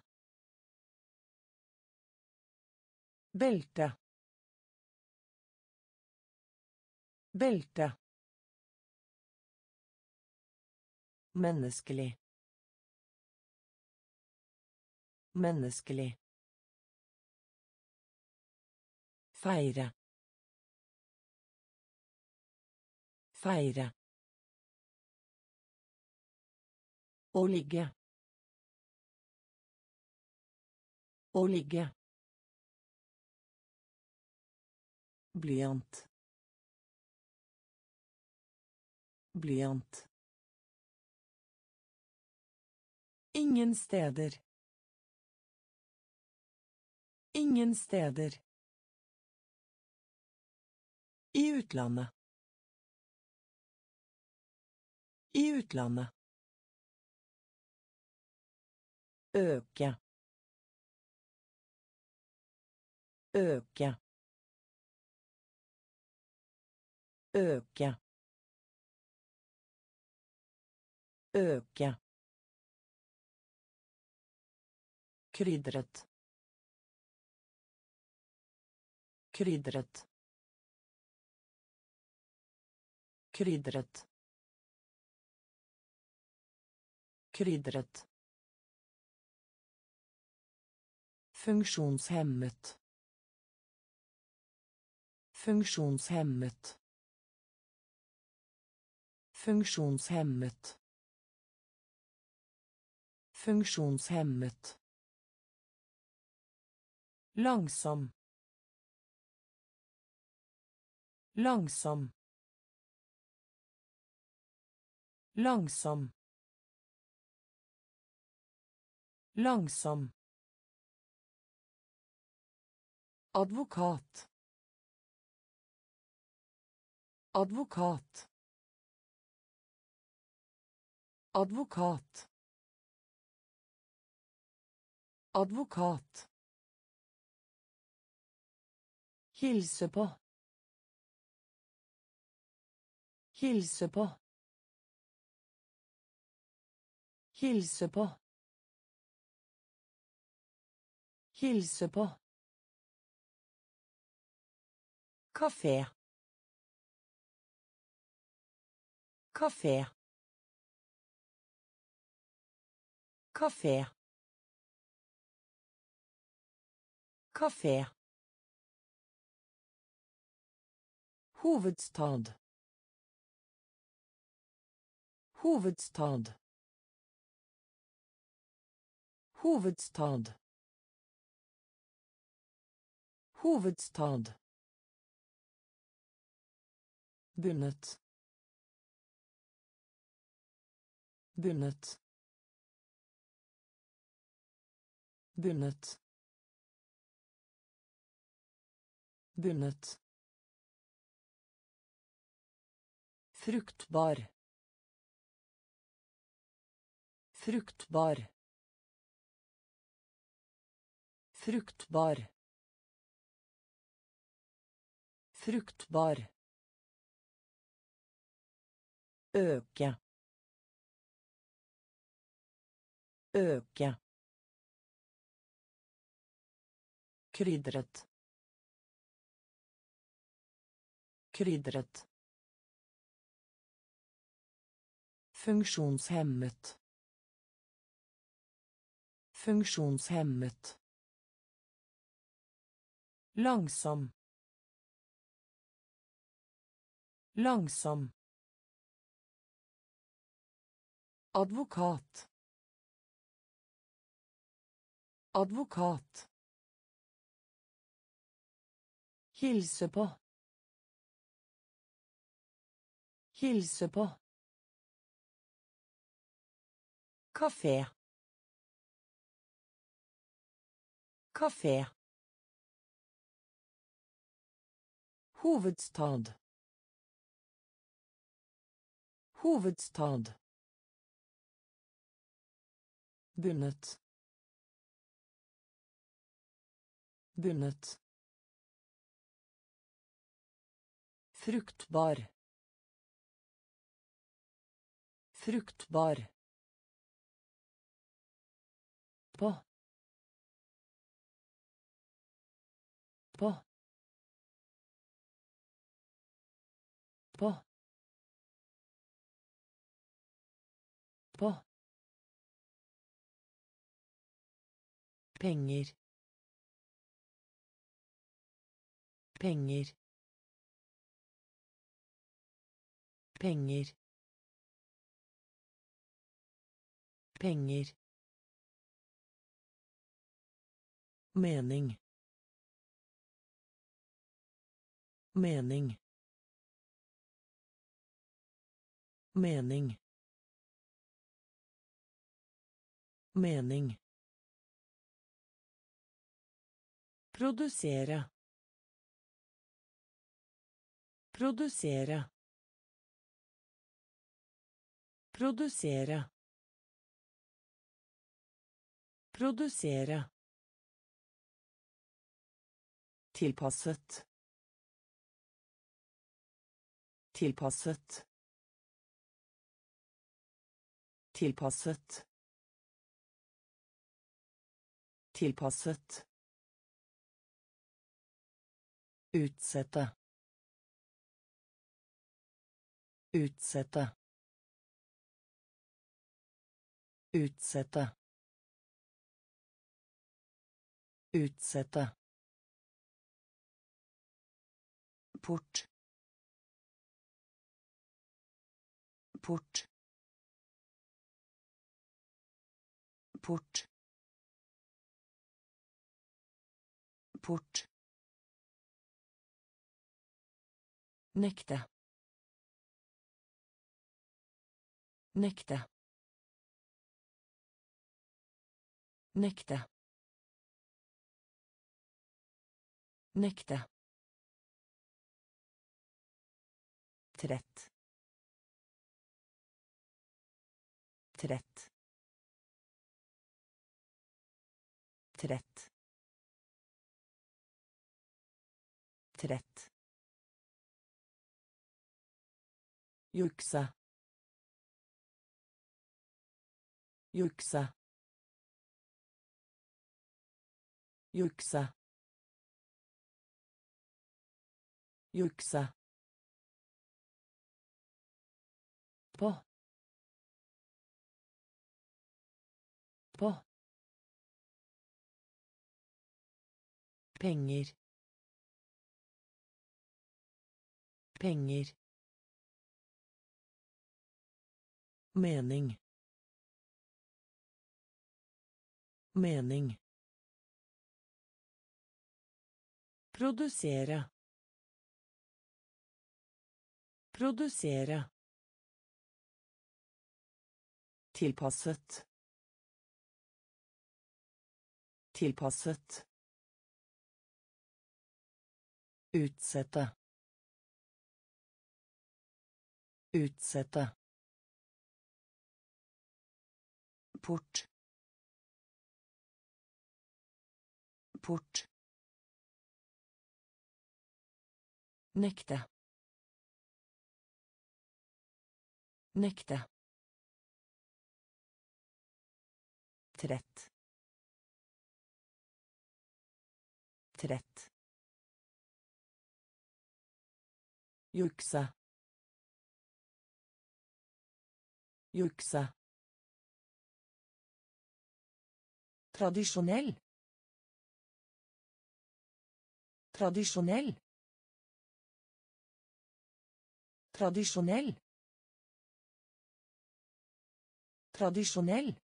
Belte. Belte. Menneskelig. Menneskelig. Feire. Feire. Å ligge. Å ligge. Blyant. Blyant. Ingen steder. Ingen steder. I utlandet. I utlandet. Øke. Øke. Øke. Øke. Krydret. Krydret. Krydret. Krydret. Funksjonshemmet. Funksjonshemmet. Funksjonshemmet. Funksjonshemmet. Langsom. Langsom. Langsom. Langsom. Advokat. Advokat. Advokat. Advokat. Hilse på. Hilse på. Hilse på. Hilse på. Kafé. Kafé. Kafé. Kafé. Hovedstad. Hovedstad. Hovedstad. Hovedstad. bundet bundet bundet bundet Fruktbar. Fruktbar. Fruktbar. Fruktbar. Øke. Øke. Krydret. Krydret. Funksjonshemmet. Funksjonshemmet. Langsom. Langsom. Advokat. Advokat. Hilse på. Hilse på. Kafé. Kafé. Hovedstad. Hovedstad. bundet bundet fruktbar fruktbar På. På. På. På. Penger. Penger. Penger. Penger. Mening. Mening. Mening. Mening. Produsere. Produsere. Produsere. Produsere. Tilpasset. Tilpasset. Tilpasset. Tilpasset. Utsette. Utsette. Utsette. Utsette. Port. Port. Port. Port. Nekte. Nekte. Nekte. Nekte. Trett. Trett. Trett. Trett. Jukse. Jukse. Jukse. Jukse. Penger. Penger. Mening. Mening. Produsere. Produsere. Tilpasset. Tilpasset. Utsette. Utsette. Port. Port. Nekte. Nekte. Trett. Trett. Jukse. Jukse. Tradisjonell. Tradisjonell. Tradisjonell. Tradisjonell.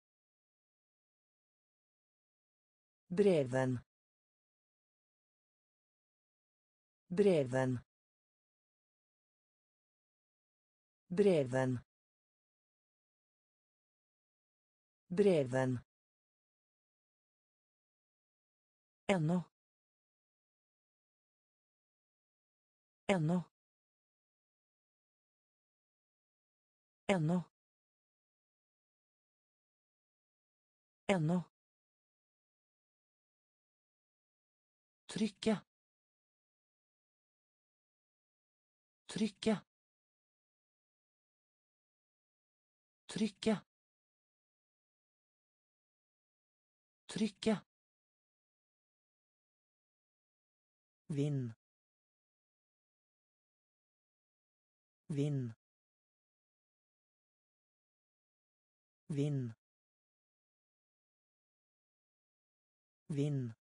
Breven. Breven. Breven. Breven. Ennå. Ennå. Ennå. Ennå. Trykke. Trykke. Trykke. Trykke. Vind. Vind. Vind. Vind.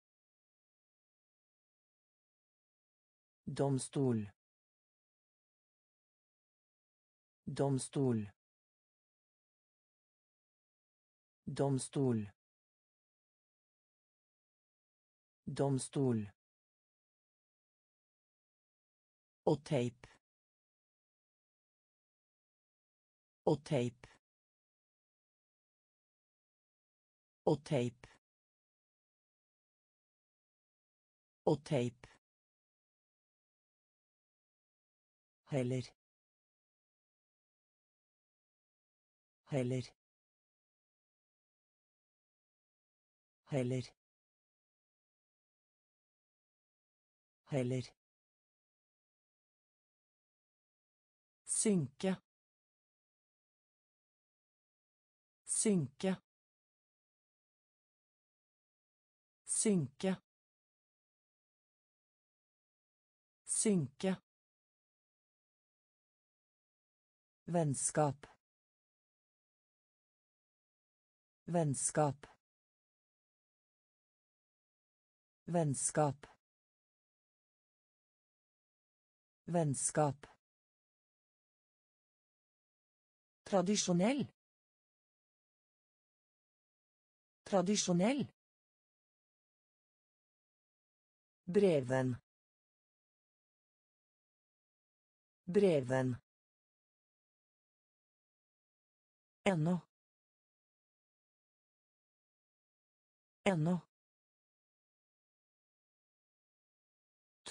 Domstol. Domstol. Domstol. Domstol. Og teip. Og teip. Og teip. Og teip. Heller. Heller. Heller. Heller. Synke. Synke. Synke. Synke. Vennskap. Vennskap. Vennskap. Vennskap. Tradisjonell. Tradisjonell. Breven. Breven. Ennå. Ennå.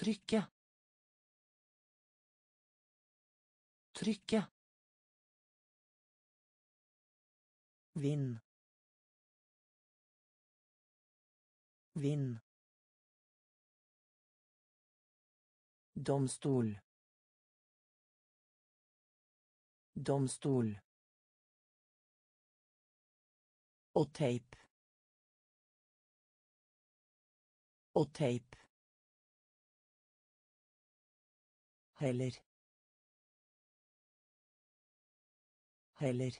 Trykke. Trykke. Vind. Vind. Domstol. Domstol. Og teip. Og teip. Heller. Heller.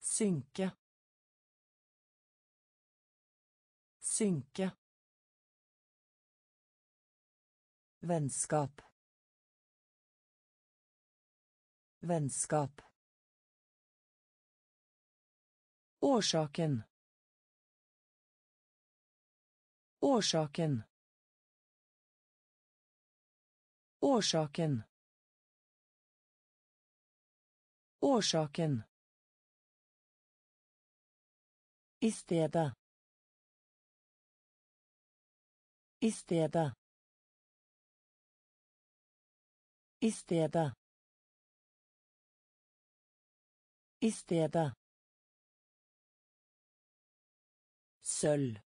Synke. Synke. Vennskap. Vennskap. Årsaken. Årsaken. Årsaken. Årsaken. I stedet. I stedet. I stedet. I stedet. Sølv.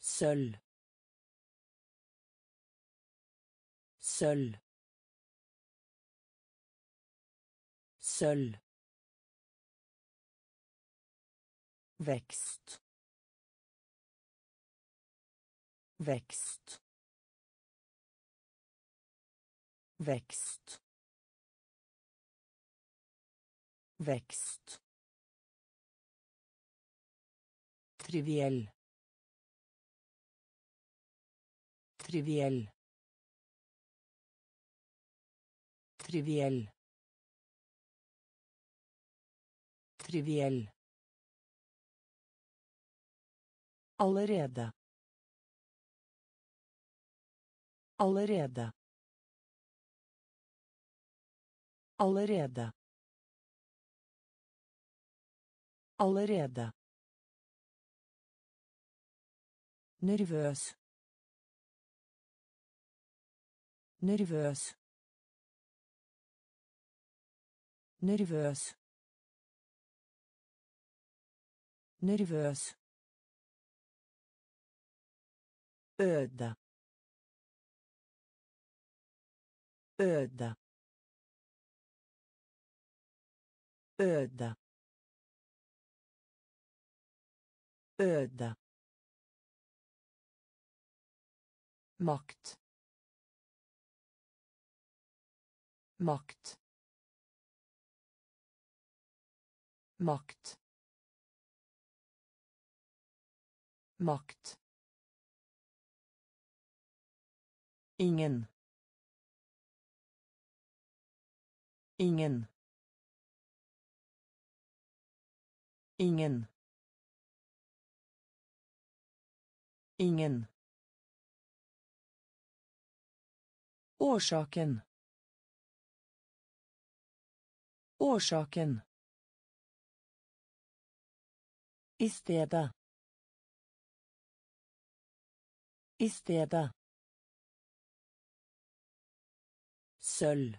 Sølv. Sølv. Sølv. Vekst. Vekst. Vekst. Vekst. Triviell. Triviell. Triviell. Triviell. Allerede. Allerede. Allerede. Allerede. Nervøs. Nervøs. Nervøs. Nervøs. Øde. Øde. Øde. Øde. Makt. Makt. Makt. Makt. Ingen. Ingen. Ingen. Ingen. Årsaken. Årsaken. I stedet. I stedet. Sølv.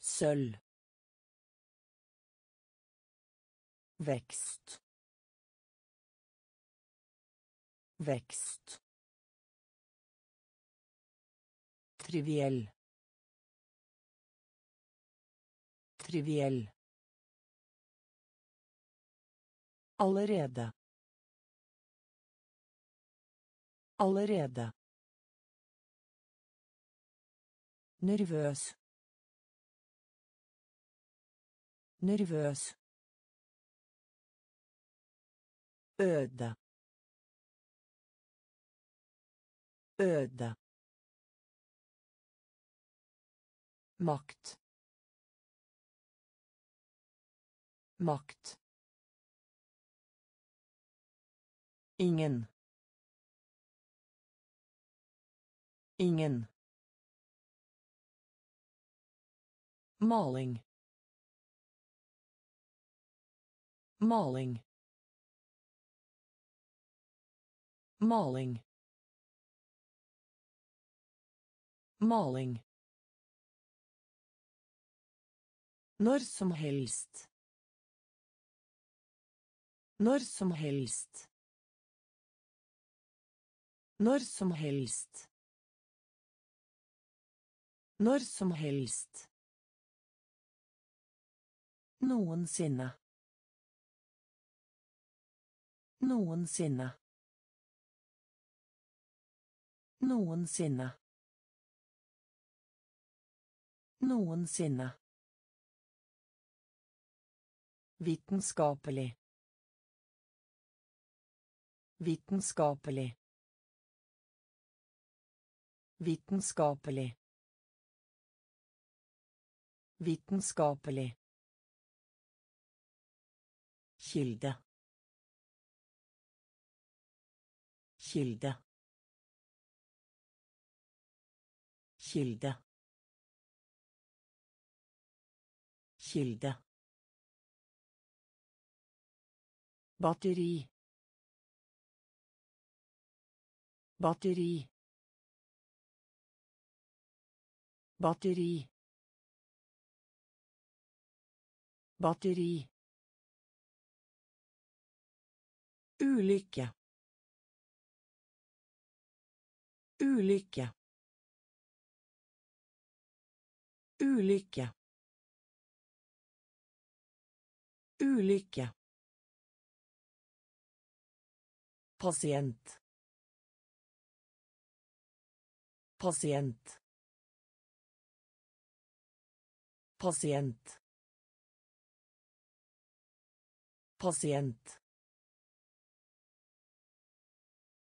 Sølv. Vekst. Vekst. Triviell. Triviell. Allerede. Allerede. Nervøs. Nervøs. Øde. Øde. Makt. Makt. Ingen. Ingen. Maling. Maling. Maling. Maling. Når som helst. Når som helst. Når som helst. Når som helst. Noensinne. Noensinne. Noensinne. Noensinne. Vitenskapelig. Vitenskapelig. Vitenskapelig. Vitenskapelig. Kilde. Kilde. Kilde. Kilde. Batteri. Batteri. Batteri. Batteri. Ulykke. Ulykke. Ulykke. Ulykke. Pasient. Pasient. Pasient. Pasient.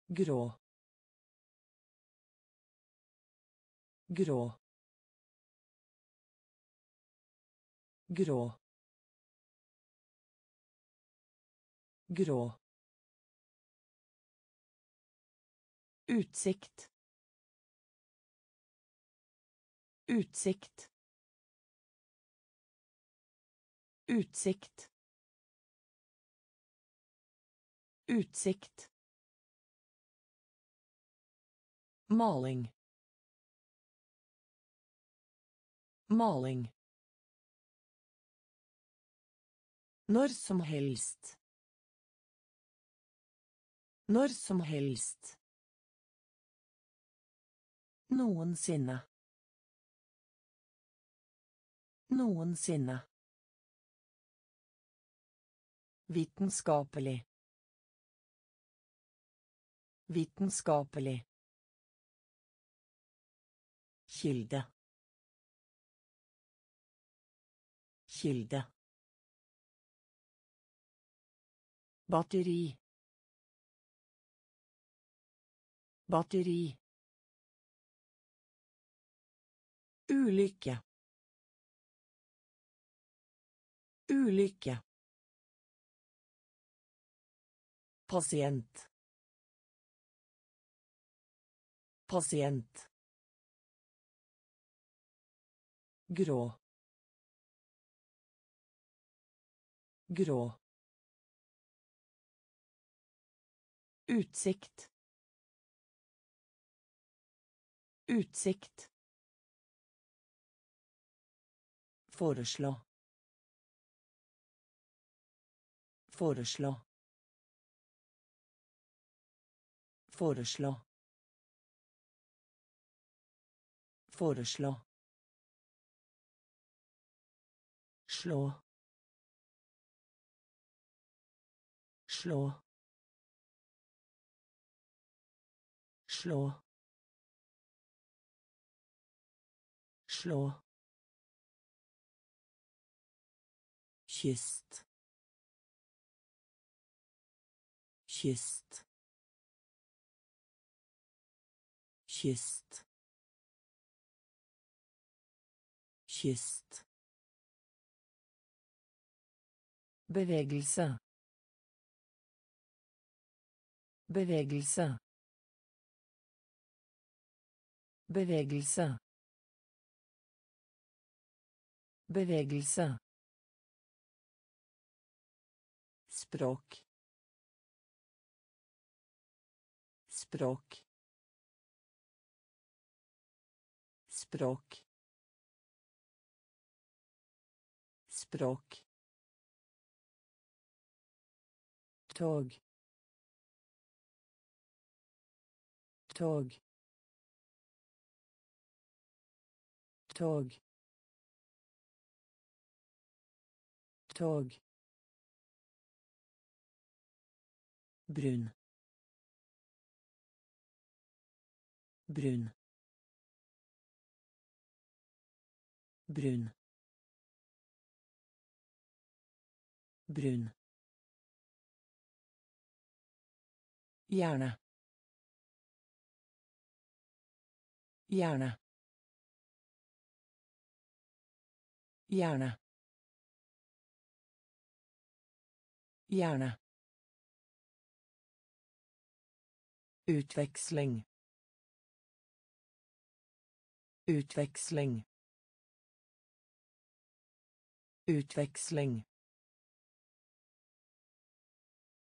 grå. Grå. Grå. Grå. Utsikt. Utsikt utsikt utsikt Maling. Maling. Når som helst. Når som helst. Noensinne. Noensinne. Vitenskapelig. Vitenskapelig. Kilde. Kilde. Batteri. Batteri. Ulykke. Ulykke. Pasient. Pasient. Grå. Grå. Utsikt. Utsikt. Foreslå. Foreslå. Foreslå. Foreslå. Slå. Slå. Slå. Slå. kyst kyst kyst kyst Bevegelse. Bevegelse. Bevegelse. Bevegelse. Språk. Språk. Språk. Språk. tog. Tog. Tog. Tog. Brun. Brun brun brun Gjerne. Gjerne. Gjerne. Gjerne. Utveksling. Utveksling. Utveksling.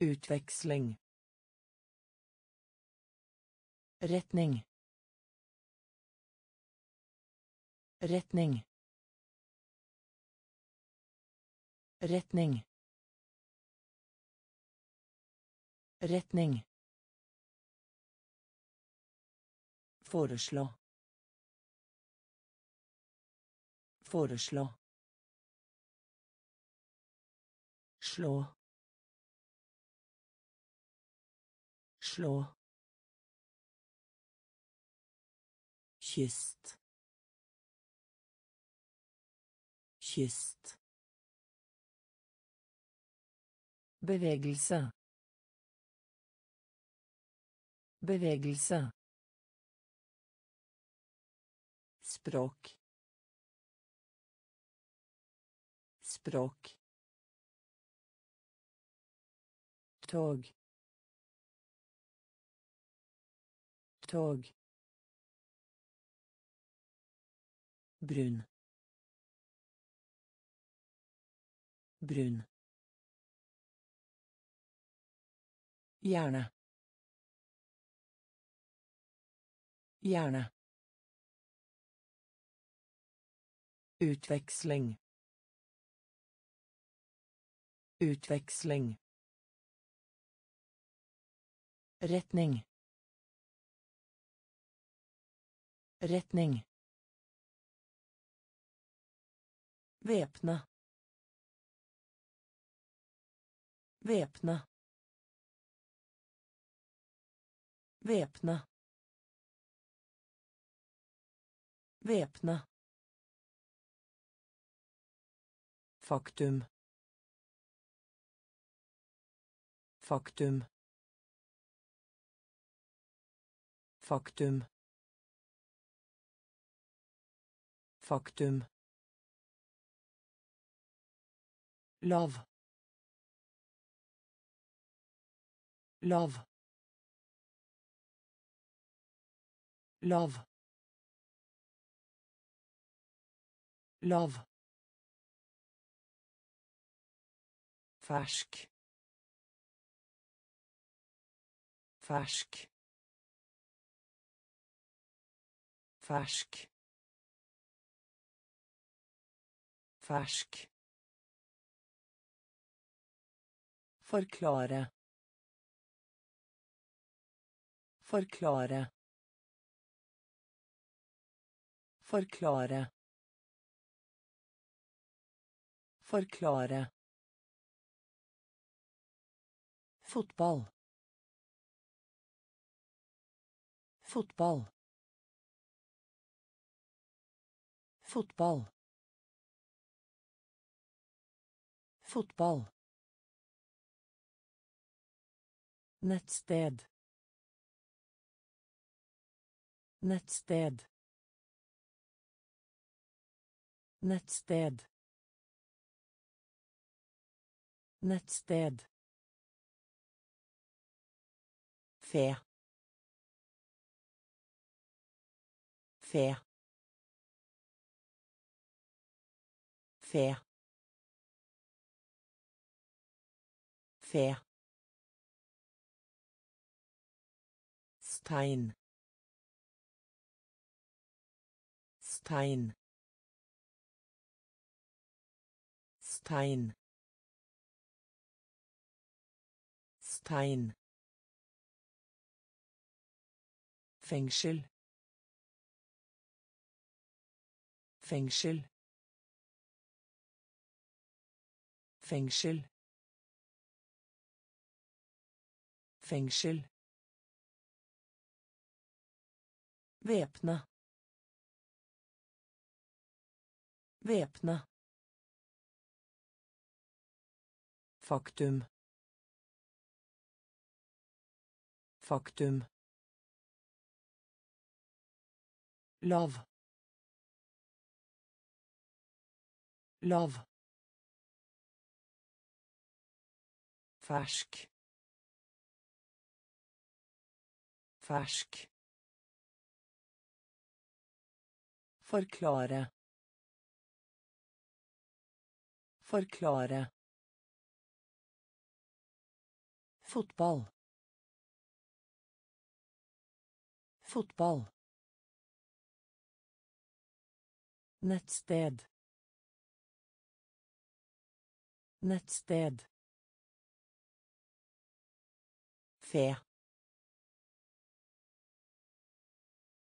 Utveksling. Retning. Retning. Retning. Retning. Foreslå. Foreslå. Slå. Slå. kyst. Kyst. Bevegelse. Bevegelse. Språk. Språk tog tog brun brun Gjerne. Gjerne. Utveksling. Utveksling. Retning. Retning. Væpne. Væpne. Væpne. Væpne. Faktum. Faktum. Faktum. Faktum. Lav. Lav. Lav. Lav. Fersk. Fersk. Fersk. Fersk. Forklare. Forklare. Forklare. Forklare. Fotball. Fotball. Fotball. Fotball. Nettsted. Nettsted. Nettsted. Nettsted. Fe. Fe. Fe. Fe. Stein. Stein. Stein. Stein. Fengsel. Fengsel. Fengsel. Fengsel. Væpne. Væpne. Faktum. Faktum. Lav. Lav. Fersk. Fersk. Forklare. Forklare. Fotball. Fotball. Nettsted. Nettsted. Fe.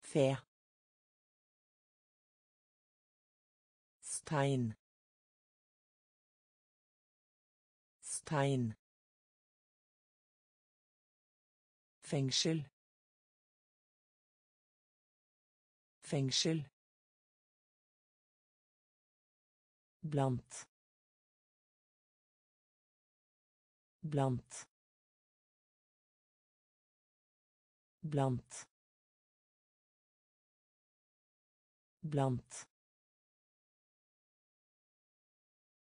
Fe. Stein. Stein. Fengsel. Fengsel. Blant. Blant. Blant. Blant.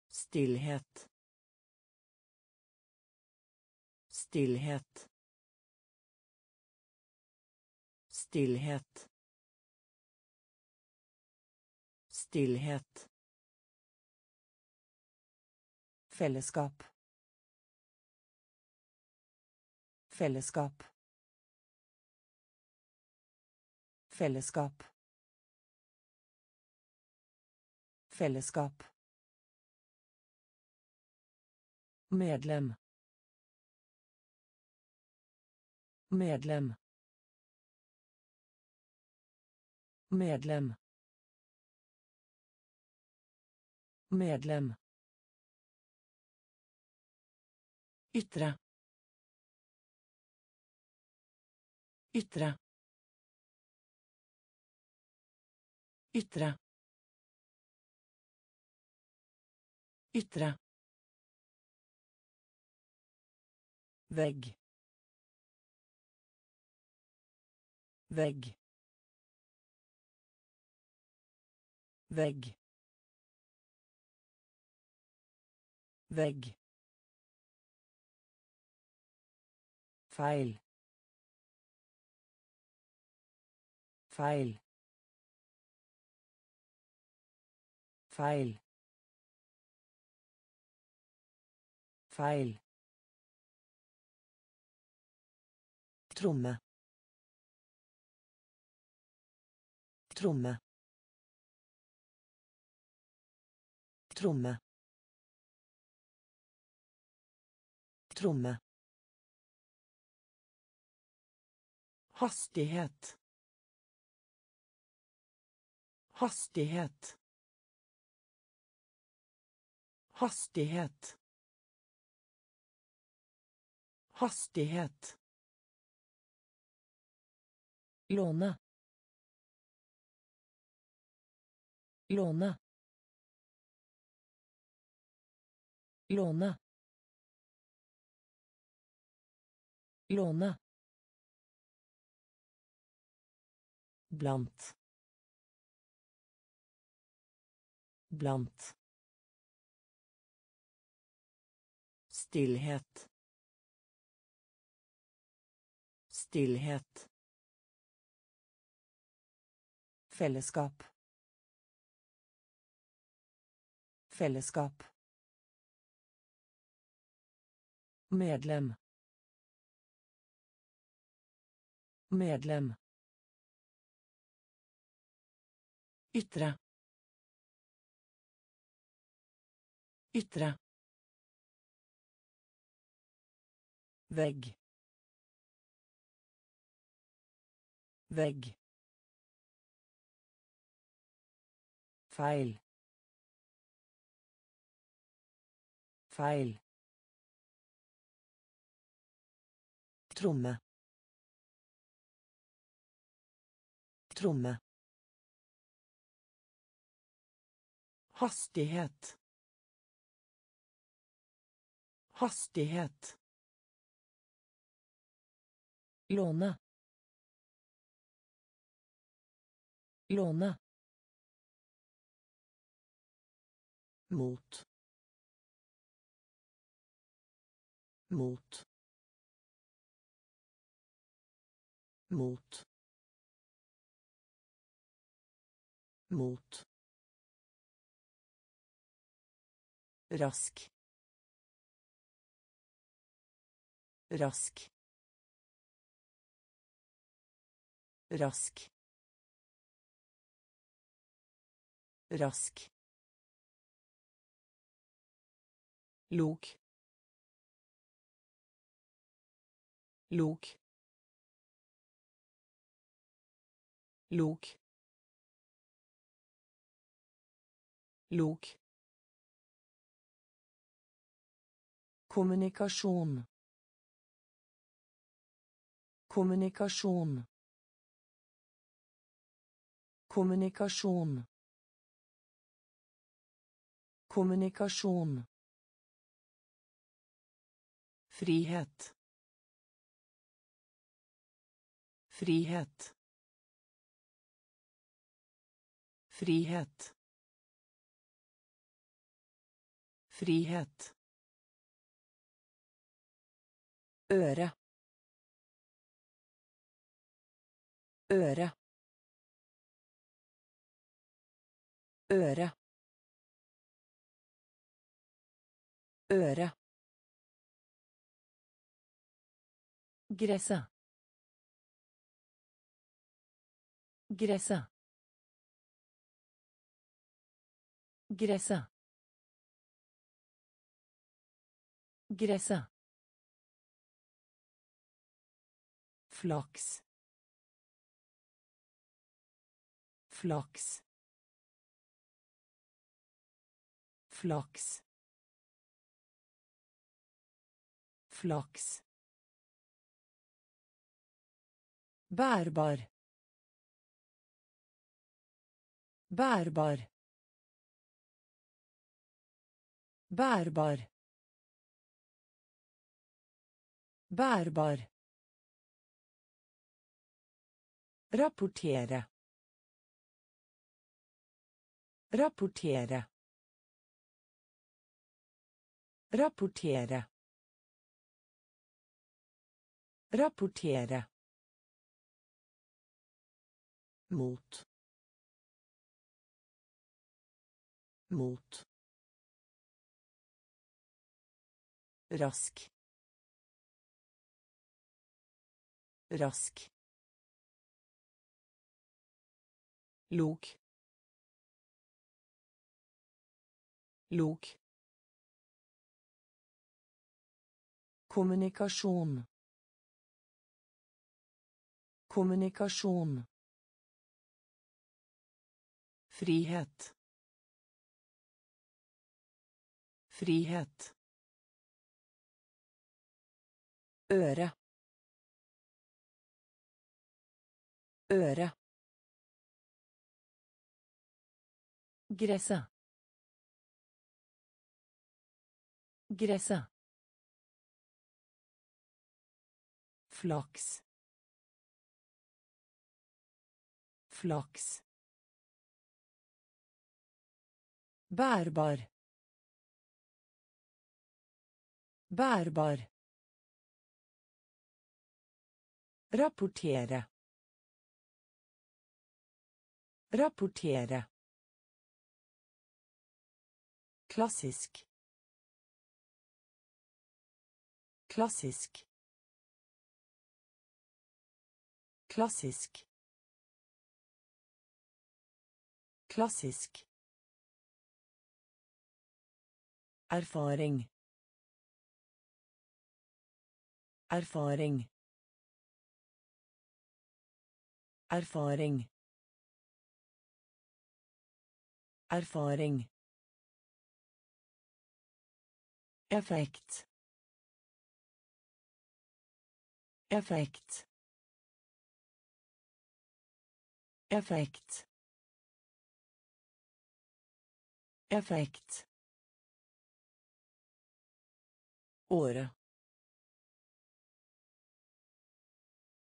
Stillhet. Stillhet. Stillhet. Stillhet. Fellesskap. Fellesskap. Fellesskap. Fellesskap. Medlem. Medlem. Medlem. Medlem. Ytre. Ytre. Ytre. Ytre. Vegg. Vegg. Vegg. Vegg. Feil. Feil. Feil. Feil. tromme. Tromme. Tromme. Tromme. Hastighet. Hastighet hastighet. Hastighet. Låne. Låne. Låne. Låne. Blant. Blant stillhet. Stillhet. Fellesskap. Fellesskap. Medlem. Medlem. Ytre. Ytre. Vegg. Vegg. Feil. Feil. Tromme. Tromme. Hastighet. Hastighet. Låne. Låne. mot. Mot. Mot. Mot. Rask. Rask rask. Rask. Lok. Lok. Lok. Lok. Kommunikasjon. Kommunikasjon. Kommunikasjon. Kommunikasjon. Frihet. Frihet. Frihet. Frihet. øre øre øre. Øre. Gresset gresset gresset gresset flaks. Flaks flaks flaks bærbar bærbar bærbar bærbar rapportere rapportere rapportere. Rapportere. Mot. Mot. Rask. Rask. Lok. Lok kommunikasjon. Kommunikasjon. Frihet. Frihet. Øre. Øre. Gresset. Gresset flaks. Flaks. Bærbar. Bærbar. Rapportere. Rapportere. Klassisk. Klassisk klassisk. Klassisk. Erfaring. Erfaring. Erfaring. Erfaring. Effekt. Effekt effekt. Effekt. Året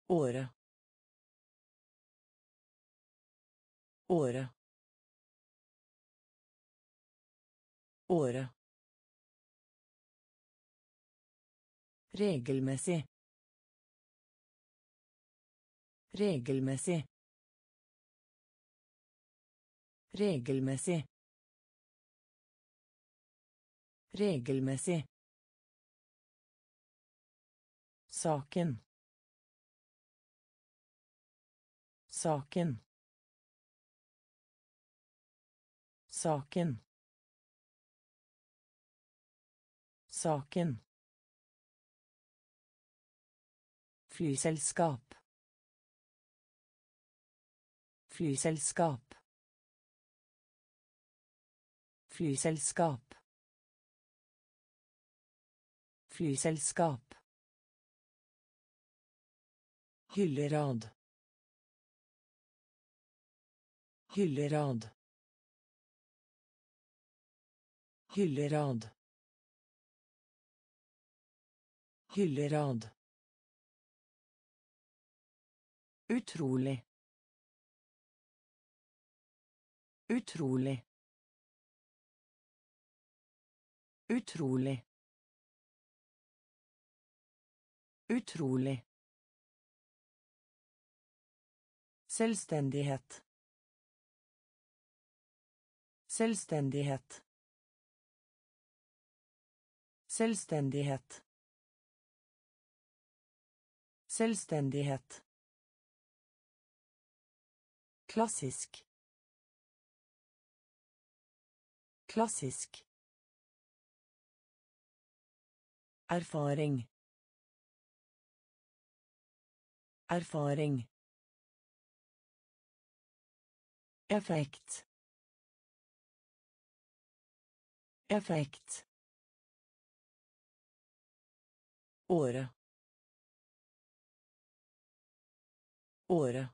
året året året regelmessig. Regelmessig regelmessig. Regelmessig. Saken. Saken. Saken. Saken. Flyselskap. Flyselskap. Flyselskap. Flyselskap. Hyllerad. Hyllerad. Hyllerad. Hyllerad. Utrolig. Utrolig. Utrolig. Utrolig. Selvstendighet. Selvstendighet. Selvstendighet. Selvstendighet. Klassisk. Klassisk. Erfaring. Erfaring. Effekt. Effekt. Året. Året.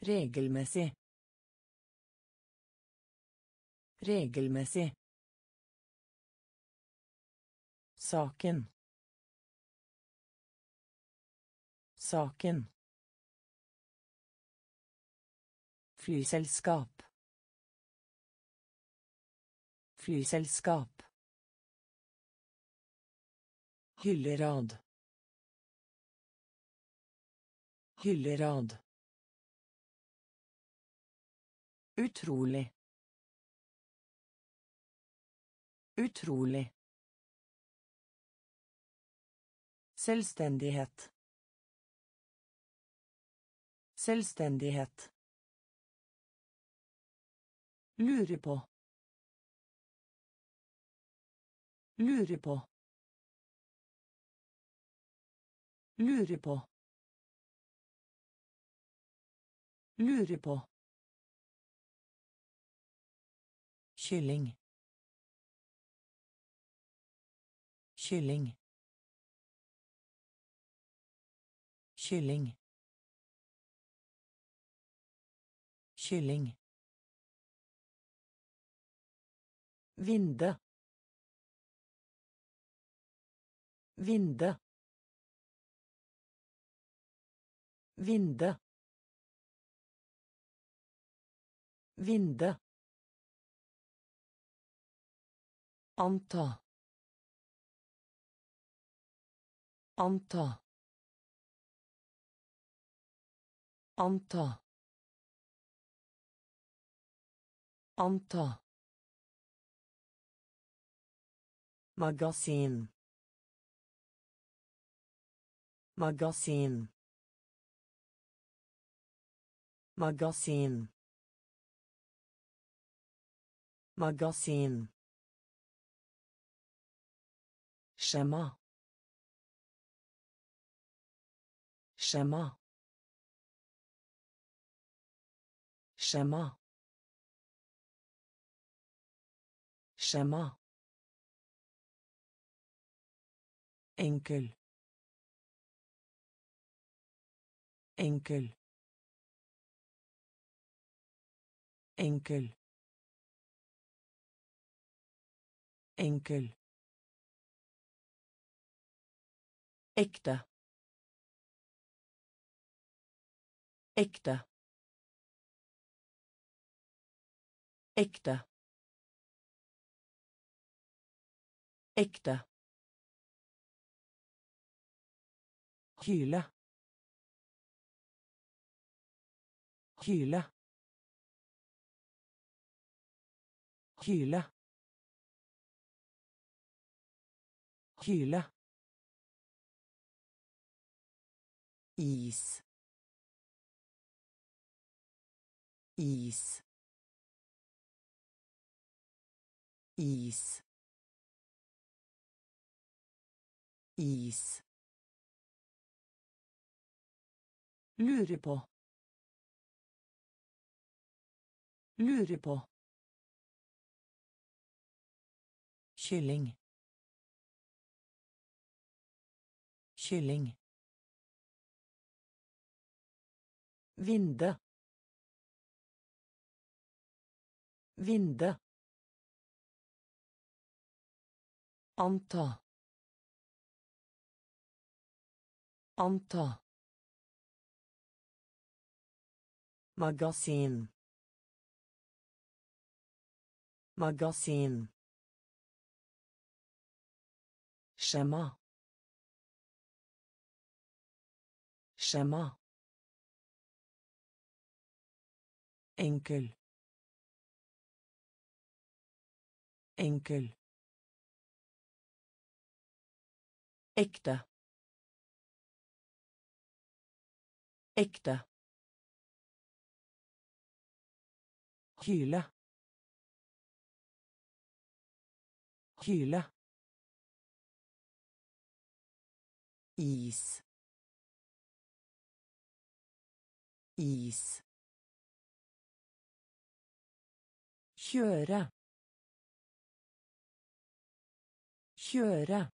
Regelmessig. Regelmessig. Saken. Saken. Flyselskap. Flyselskap. Hyllerad. Hyllerad. Utrolig. Utrolig. Selvstendighet. Selvstendighet. Lure på. Lure på. Lure på. Lure på. Kylling. Kylling. Kylling. Kylling. Vinde. Vinde. Vinde. Vinde. Anta. Anta. Anta. Anta. Magasin. Magasin. Magasin. Magasin. Skjema. Skjema. شمع شمع enkel enkel enkel enkel äkta äkta Ekte. Ekte. Kyle. Kyle. Kyle. Kyle. Is. Is. Is. Is. Lure på. Lure på. Kylling. Kylling. Vinde. Vinde. Anta. Anta. Magasin. Magasin. Skjema. Skjema. Enkel. Enkel. Ekte. Ekte. Kyle. Kyle. Is. Is. kjøre kjøre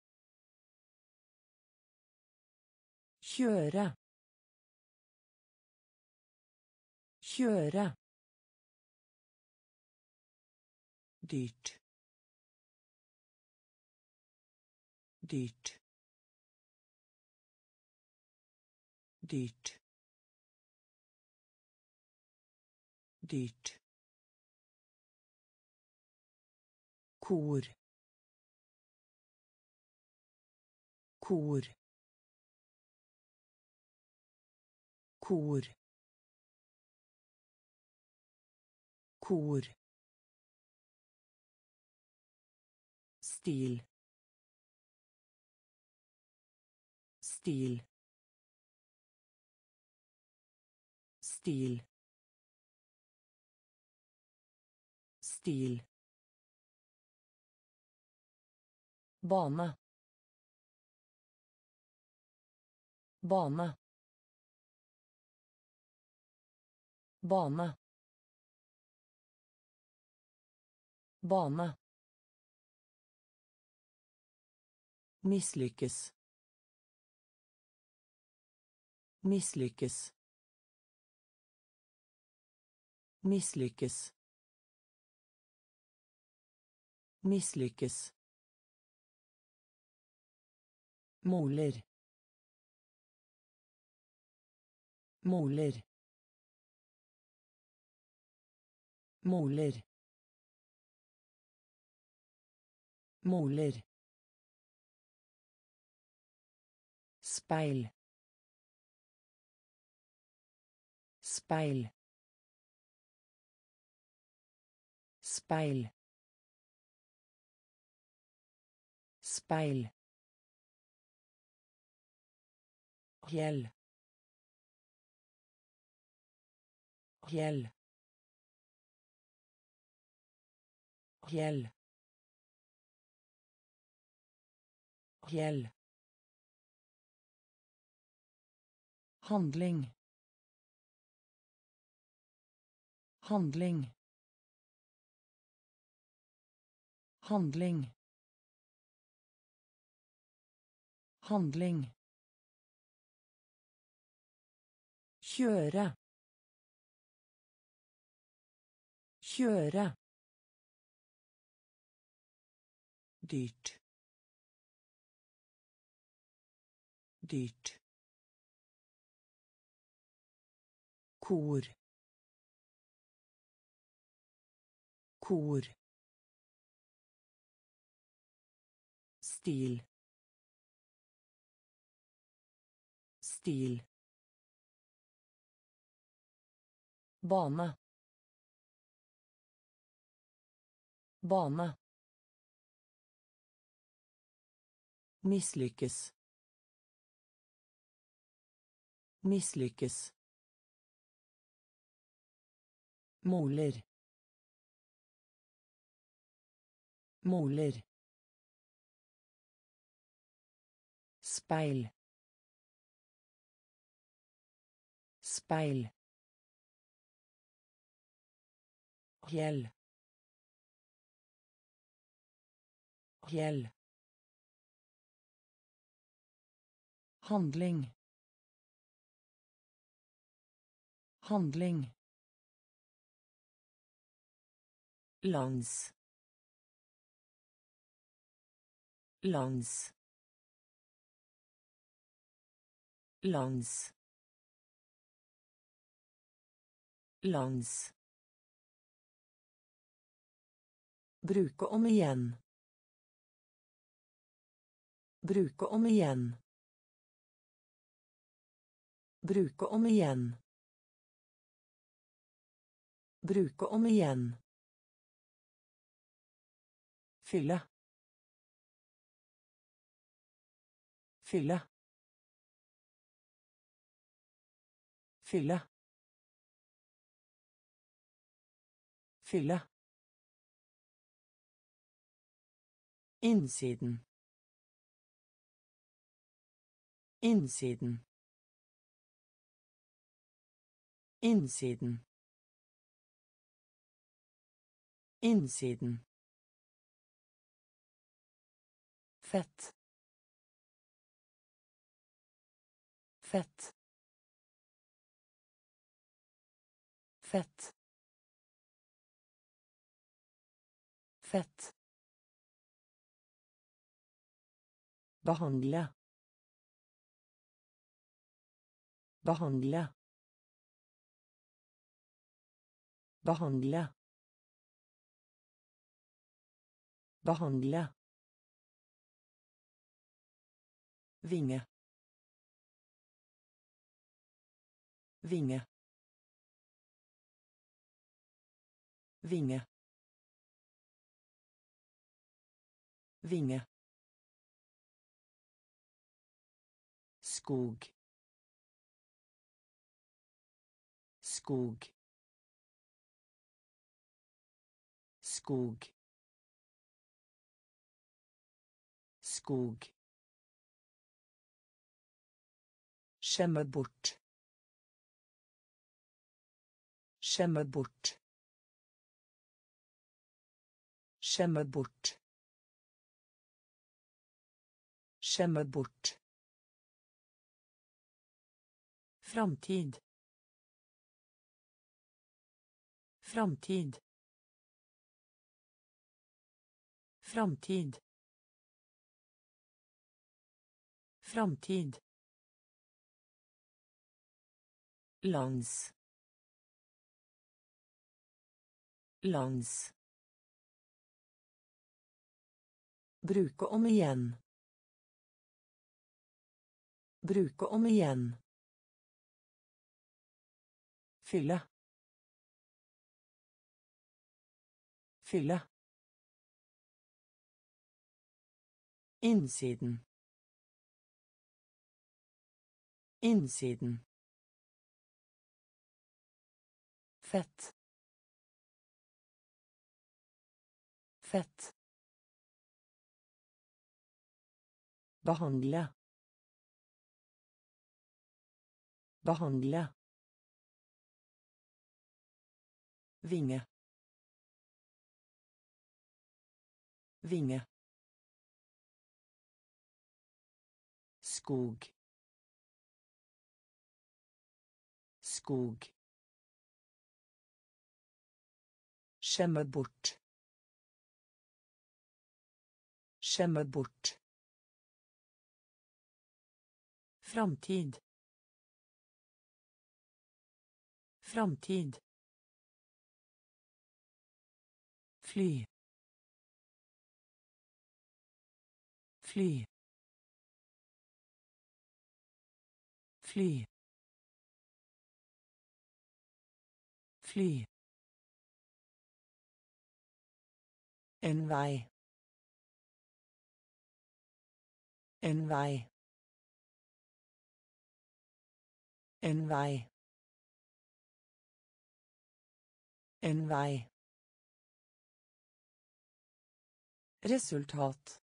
kjøre. Kjøre. Dyrt. Dyrt. Dyrt. Dyrt. Kor. Kor kor. Kor. Stil. Stil. Stil. Stil. Bane. Bane bane bane Mislykkes. Mislykkes. Mislykkes. Mislykkes. Måler. Måler. Måler. Måler. speil speil speil speil Hjell. Hjell. Hjell. Hjell. Handling. Handling. Handling. Handling. kjøre kjøre dyrt. Dyrt. Kor. Kor. Stil. Stil. Bane. Bane Mislykkes. Mislykkes. Måler. Måler. Speil. Speil. Hjell. Hjell. Handling. Handling. lands lands lands lands Bruke om igjen. Bruke om igjen. Bruke om igjen. Bruke om igjen. Fylle. Fylle. Fylle. Fylle. Innsiden. Innsiden. Innsiden. Innsiden. Fett. Fett. Fett. Fett. Behandle. Behandle. Behandle. Behandle. Vinge. Vinge. Vinge. Vinge. skog skog skog skog Skjemme bort. Skjemme bort. Skjemme bort. Skjemme bort. Framtid. Framtid. Framtid. Framtid. lands. Lands. Bruke om igjen. Bruke om igjen. Fylle. Fylle innsiden innsiden Fett. Fett. Behandle. Behandle. Vinge. Vinge. Skog. Skog. Skjemme bort. Skjemme bort. Framtid. Framtid. Fly. Fly. Fly. Fly. En vei. En vei. En vei. En vei. Resultat.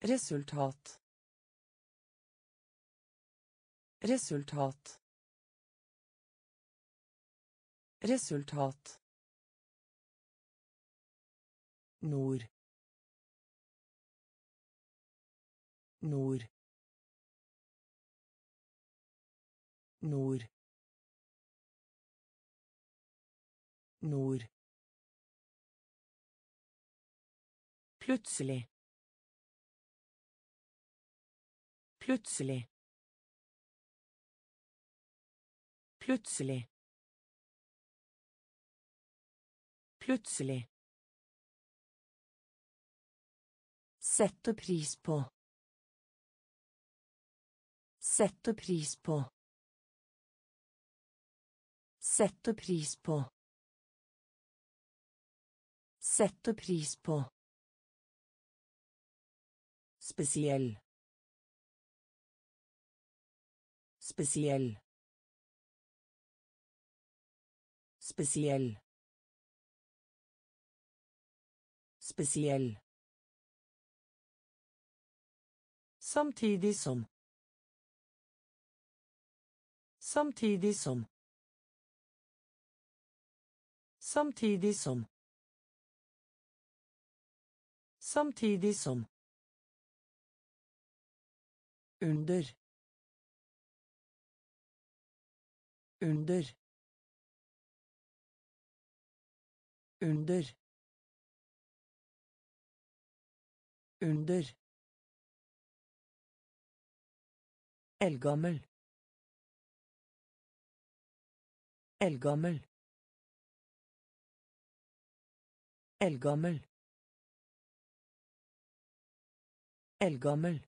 Resultat. Resultat. Resultat. nord. Nord. Nord. Nord. Plutselig. Plutselig plutselig plutselig Sette pris på. Sette pris på. Sette pris på. Sette pris på. Spesiell. Spesiell. Spesiell. Spesiell. Samtidig som. Samtidig som. Samtidig som. Samtidig som. Under. Under. Under. Under. Eldgammel. Eldgammel. Eldgammel. Eldgammel.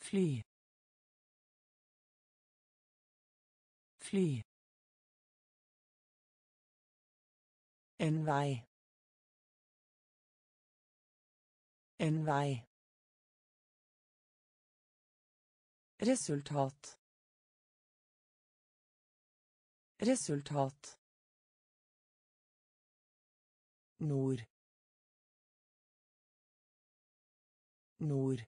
Fly. Fly. En vei. En vei. Resultat. Resultat. Nord. Nord.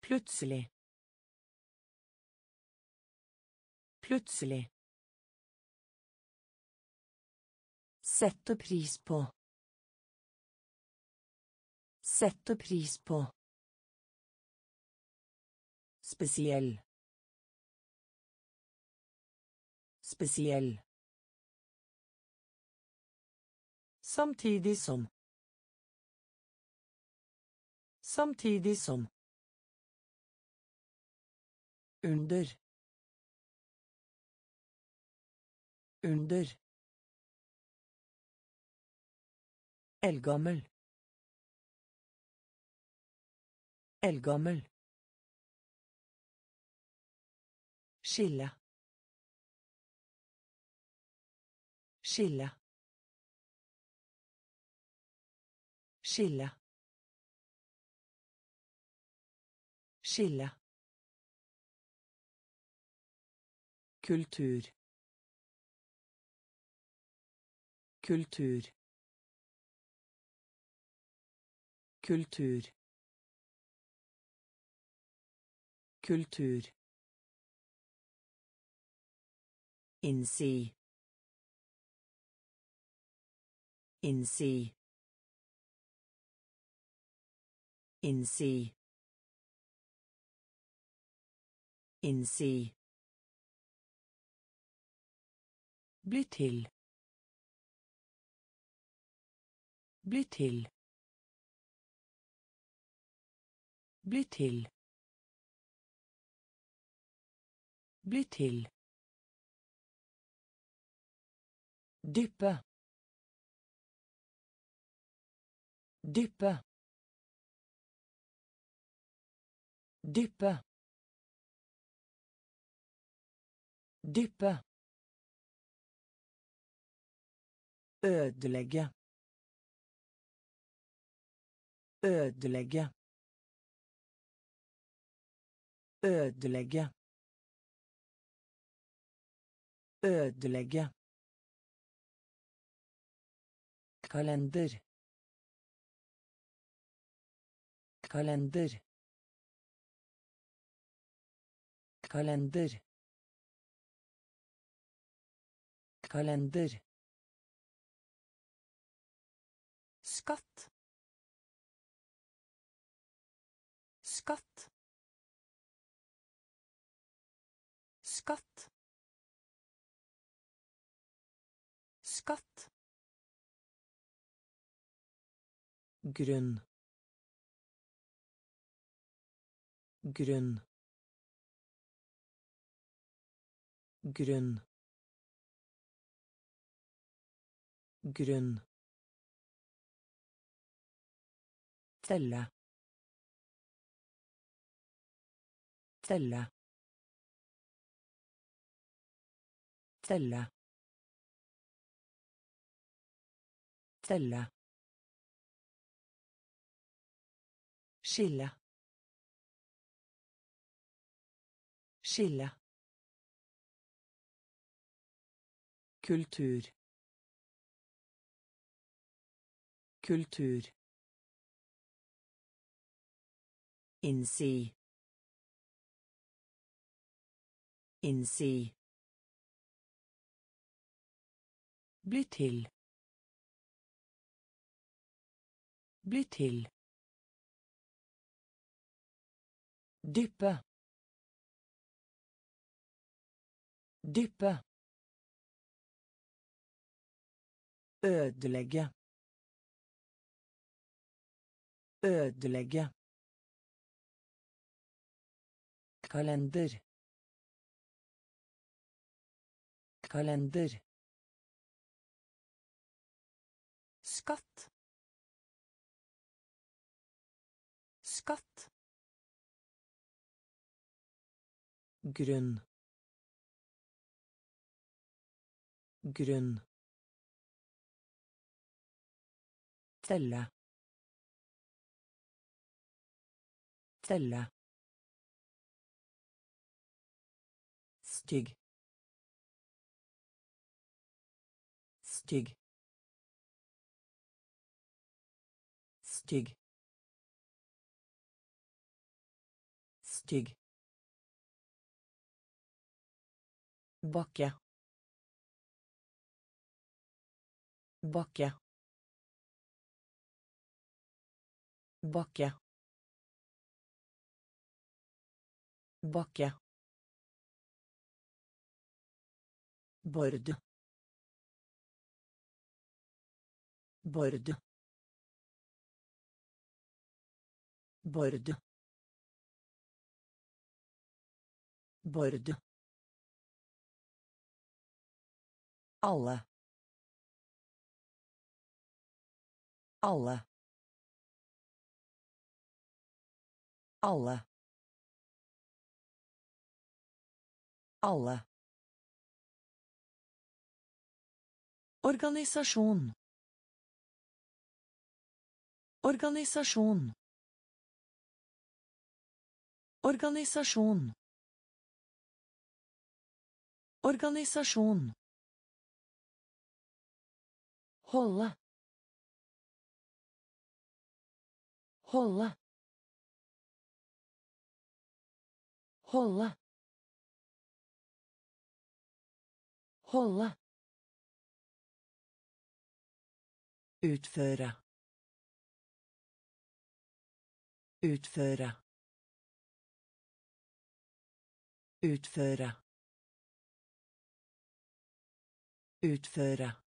Plutselig. Plutselig. Sette pris på. Sette pris på. Spesiell. Spesiell. Samtidig som. Samtidig som. Under. Under. Eldgammel. Eldgammel. Skille. Skille. Skille. Skille. Kultur. Kultur. Kultur. Kultur. Innsi. Innsi. Innsi. Innsi. Bli til. Bli til. Bli til. Bli til. Dyppe. Dyppe. Dyppe. Dyppe. Ødelegge. Ødelegge. Ødelegge. Ødelegge. kalender. Kalender. Kalender. Kalender. Skatt grunn. Grunn. Grunn. Grunn. Telle. Telle. Telle. Telle Skille. Skille. Kultur. Kultur. Innsi. Innsi. Bli til. Bli til. Dyppe. Dyppe. Ødelegge. Ødelegge. Kalender. Kalender. Skatt. Grunn. Grunn. Telle. Telle. Stygg. Stygg. Stygg. Stygg. Bakke. Bakke. Bakke. Bakke. Bord. Bord. Bord. Bord. Alle. Alle. Alle. Alle. Organisasjon. Organisasjon. Organisasjon. Organisasjon. Holde. Holde. Holde. Holde. Utføre. Utføre. Utføre. Utføre.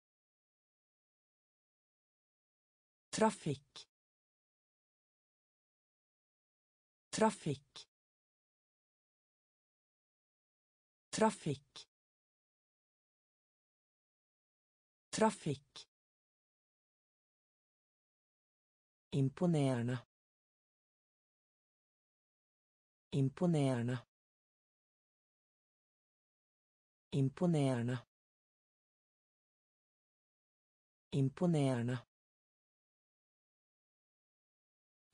Trafikk. Trafikk. Trafikk. Trafikk. Imponerende. Imponerende. Imponerende. Imponerende.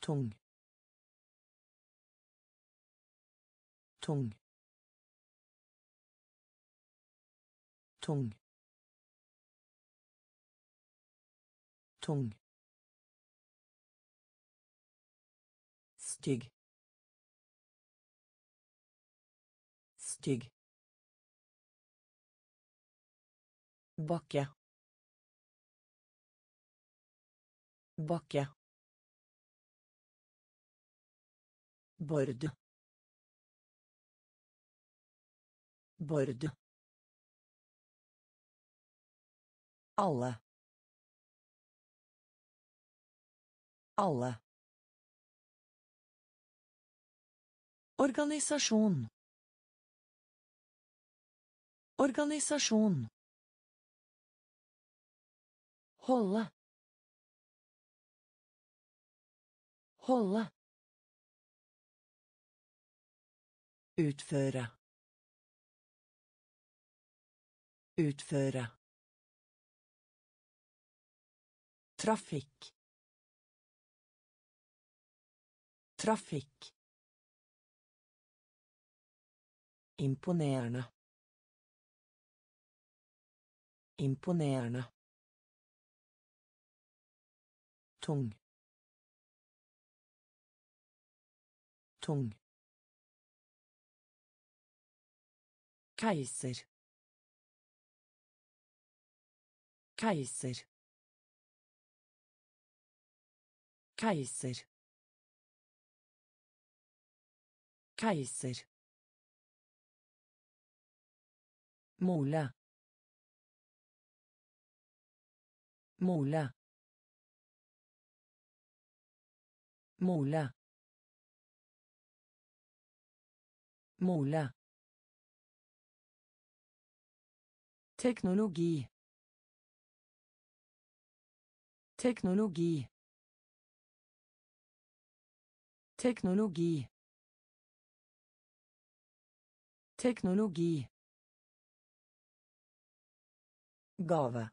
Tung tung tung tung. Stygg stygg bakke bakke Bord. Bord. Alle. Alle. Organisasjon. Organisasjon. Holde. Holde. Utføre. Utføre. Trafikk. Trafikk. Imponerende. Imponerende. Tung. Tung. kaiser kaiser kaiser kaiser Mola. Mola. Mola. Mola. Teknologi. Teknologi. Teknologi. Teknologi. Gova.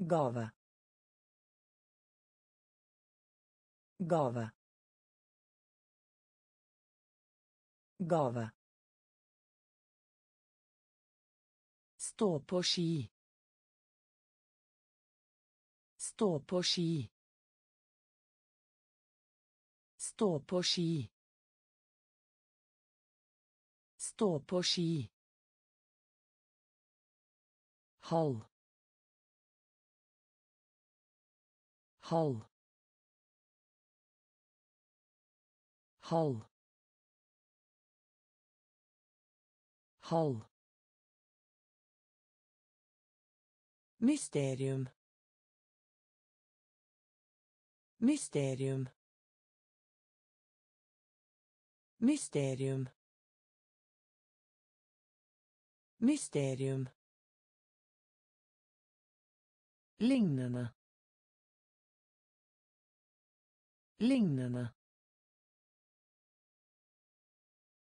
Gova. Gova. Gova. Stå på ski. Stå på ski. Stå på ski. Stå på ski. Halv. Halv. Halv. Halv. Mysterium. Mysterium. Mysterium. Mysterium. Lignende. Lignende.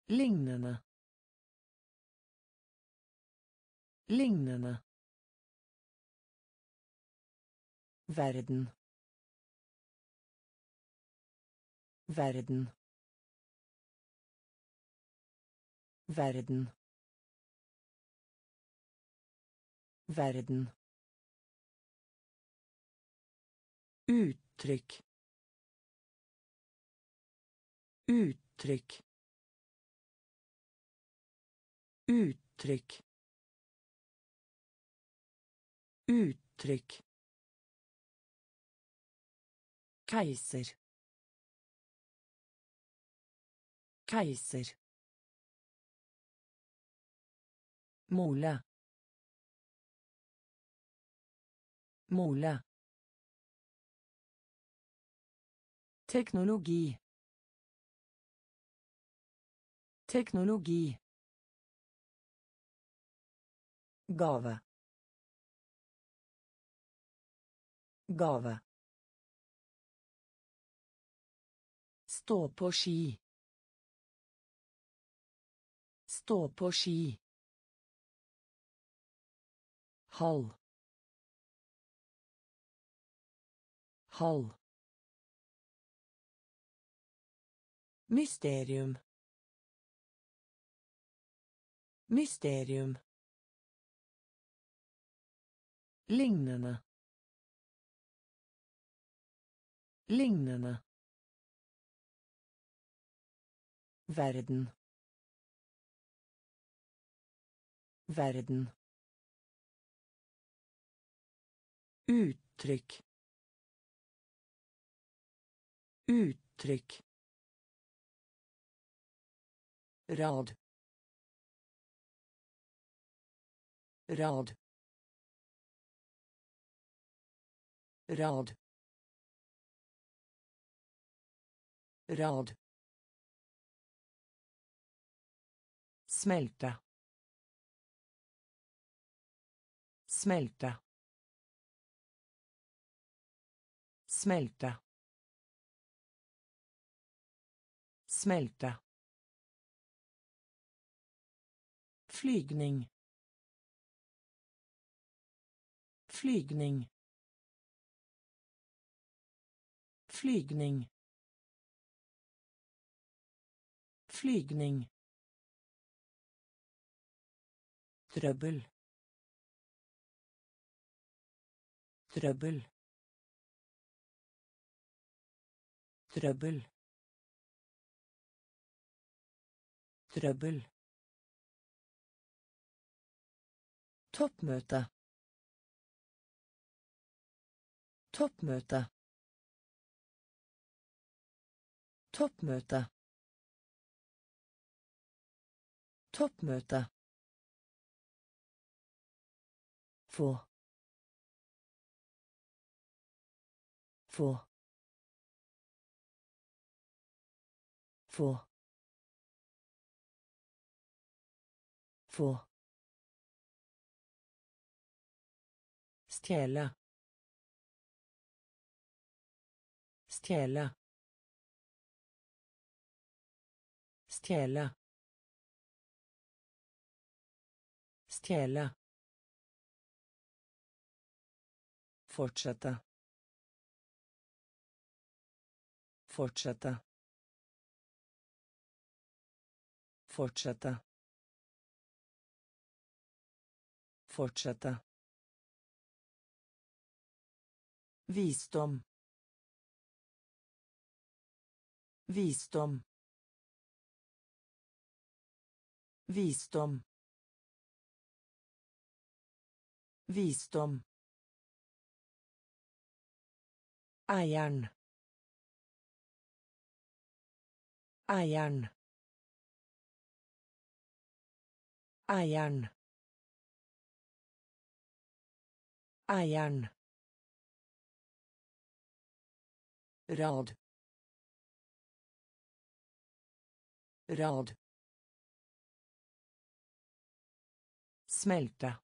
Lignende. Lignende. Verden. Verden. Verden. Verden. Uttrykk. Uttrykk. Uttrykk. Uttrykk. Keiser. Keiser. Mole. Mole. Teknologi. Teknologi. Gave. Gave. Stå på ski. Stå på ski. Halv. Halv. Mysterium. Mysterium. Lignende. Lignende. Verden. Verden. Uttrykk. Uttrykk. Rad. Rad. Rad. Rad. Smelte. Smelte. Smelte. Smelte. Flygning. Flygning. Flygning. Flygning. Trøbbel. Trøbbel. Trøbbel. Trøbbel. Toppmøte. Toppmøte. Toppmøte. Toppmøte. Få. Få. Få. Få. Stjele. Stjele. Stjele. Stjele. Fortsette. Fortsette. Fortsette. Fortsette. Visdom. Visdom. Visdom. Visdom. Eieren. Eieren. Eieren. Eieren. Rad. Rad. Smelte.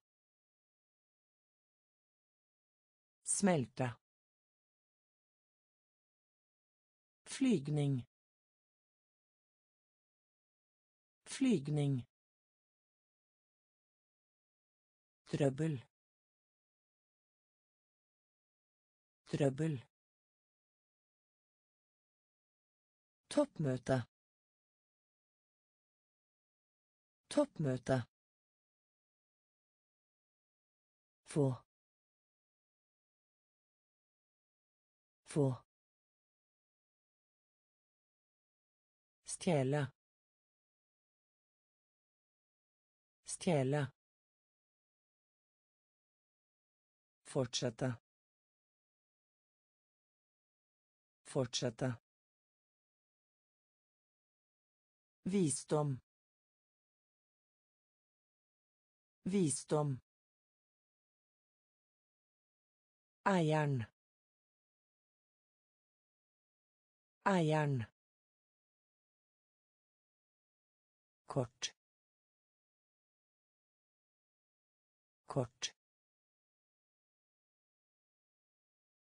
Smelte. Flygning. Flygning. Trøbbel. Trøbbel. Toppmøte. Toppmøte. Få. Få. Stjele. Stjele. Fortsette. Fortsette. Visdom. Visdom. Eieren. Eieren. Kort. Kort.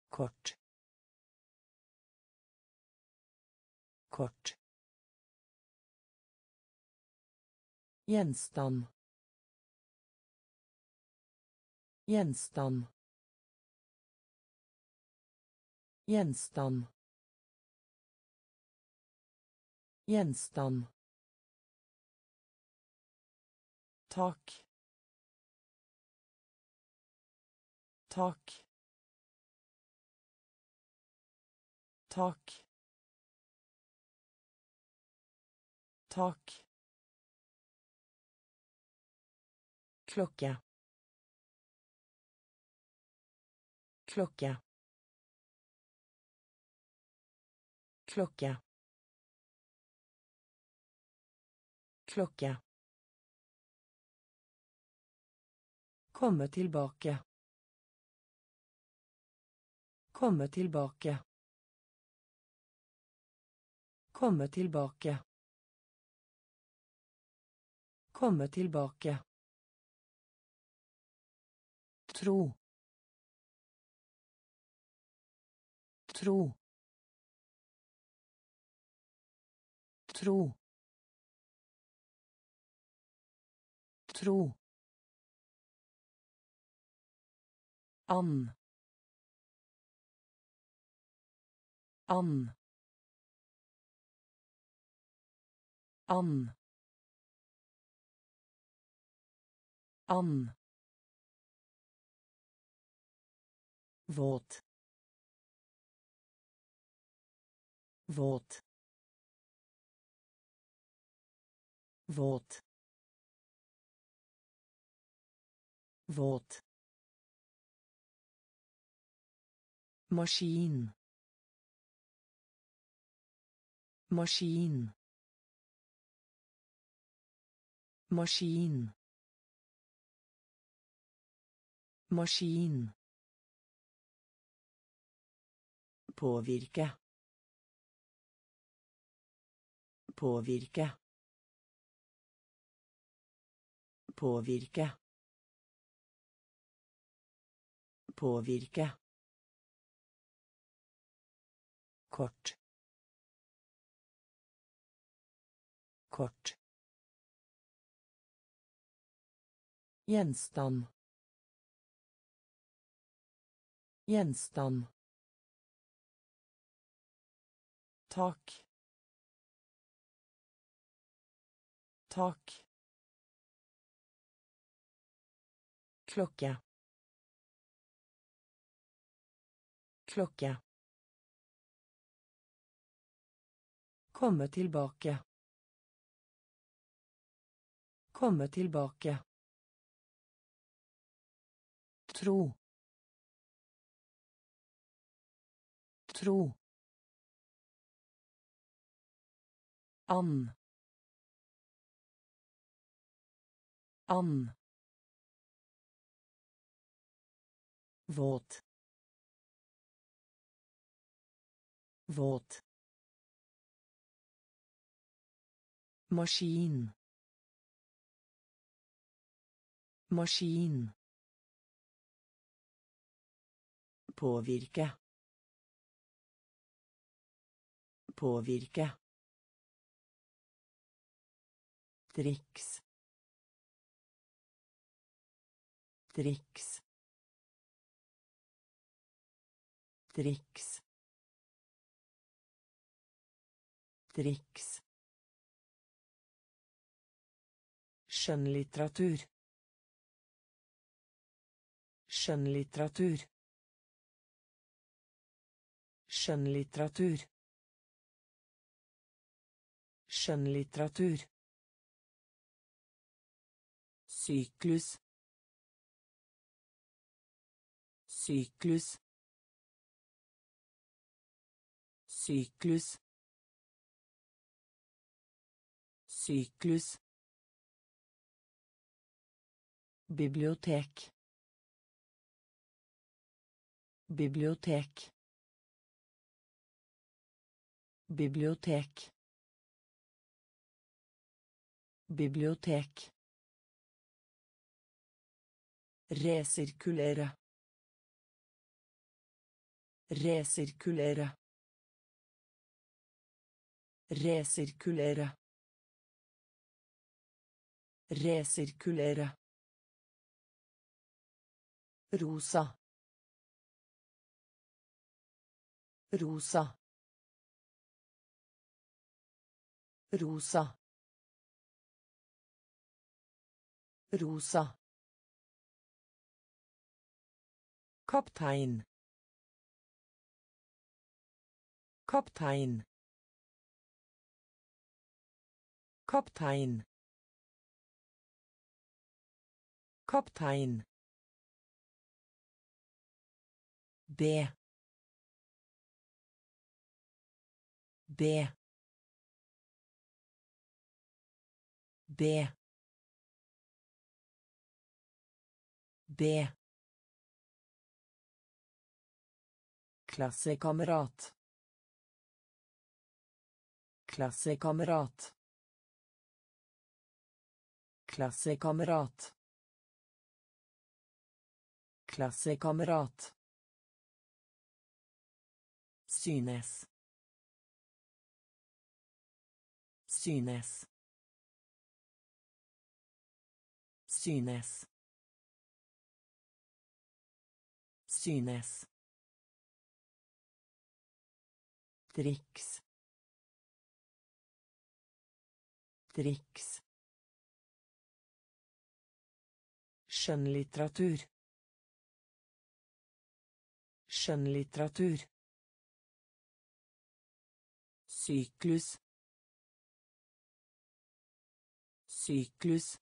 Kort. Kort. Gjenstand. Gjenstand. Gjenstand. Gjenstand tak. Tak. Tak. Tak. Klokke. Klokke. Klokke. Klokke Komme tilbake. Komme tilbake. Komme tilbake. Komme tilbake. Tro. Tro. Tro. Tro. An. An. An. An. Våt. Våt. våt våt maskin. Maskin. Maskin. Maskin. Påvirke. Påvirke. Påvirke. Påvirke kort. Kort. Gjenstand. Gjenstand. Tak. Tak. Klokke. Klokke Komme tilbake. Komme tilbake. Tro. Tro. Ann. Ann. Våt. Våt. Maskin. Maskin. Påvirke. Påvirke. Triks. Triks. Triks. Triks. Skjønnlitteratur. Skjønnlitteratur. Skjønnlitteratur. Skjønnlitteratur. Syklus. Syklus. Syklus. Syklus. Bibliotek. Bibliotek. Bibliotek. Bibliotek. Resirkulere. Resirkulere. Resirkulere. Resirkulere. Rosa. Rosa. Rosa. Rosa. Kaptein. Kaptein. Kaptein. Kaptein. B. B. B. B. Klassekamerat. Klassekamerat. Klassekamerat. Klassekamerat. Synes. Synes. Synes. Synes. Triks. Triks. Skjønnlitteratur. Skjønnlitteratur. Syklus. Syklus.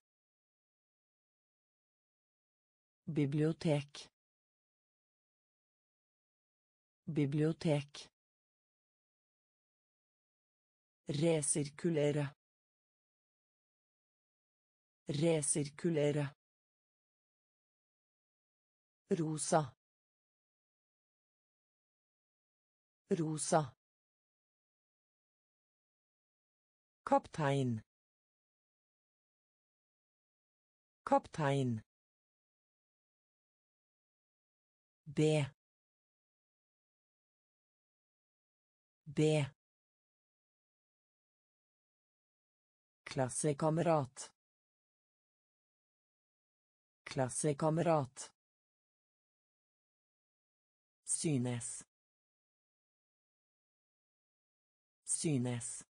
Bibliotek. Bibliotek. Resirkulere. Resirkulere. Rosa. Rosa. Kaptein. Kaptein. B. B. Klassekamerat. Klassekamerat. Synes. Synes.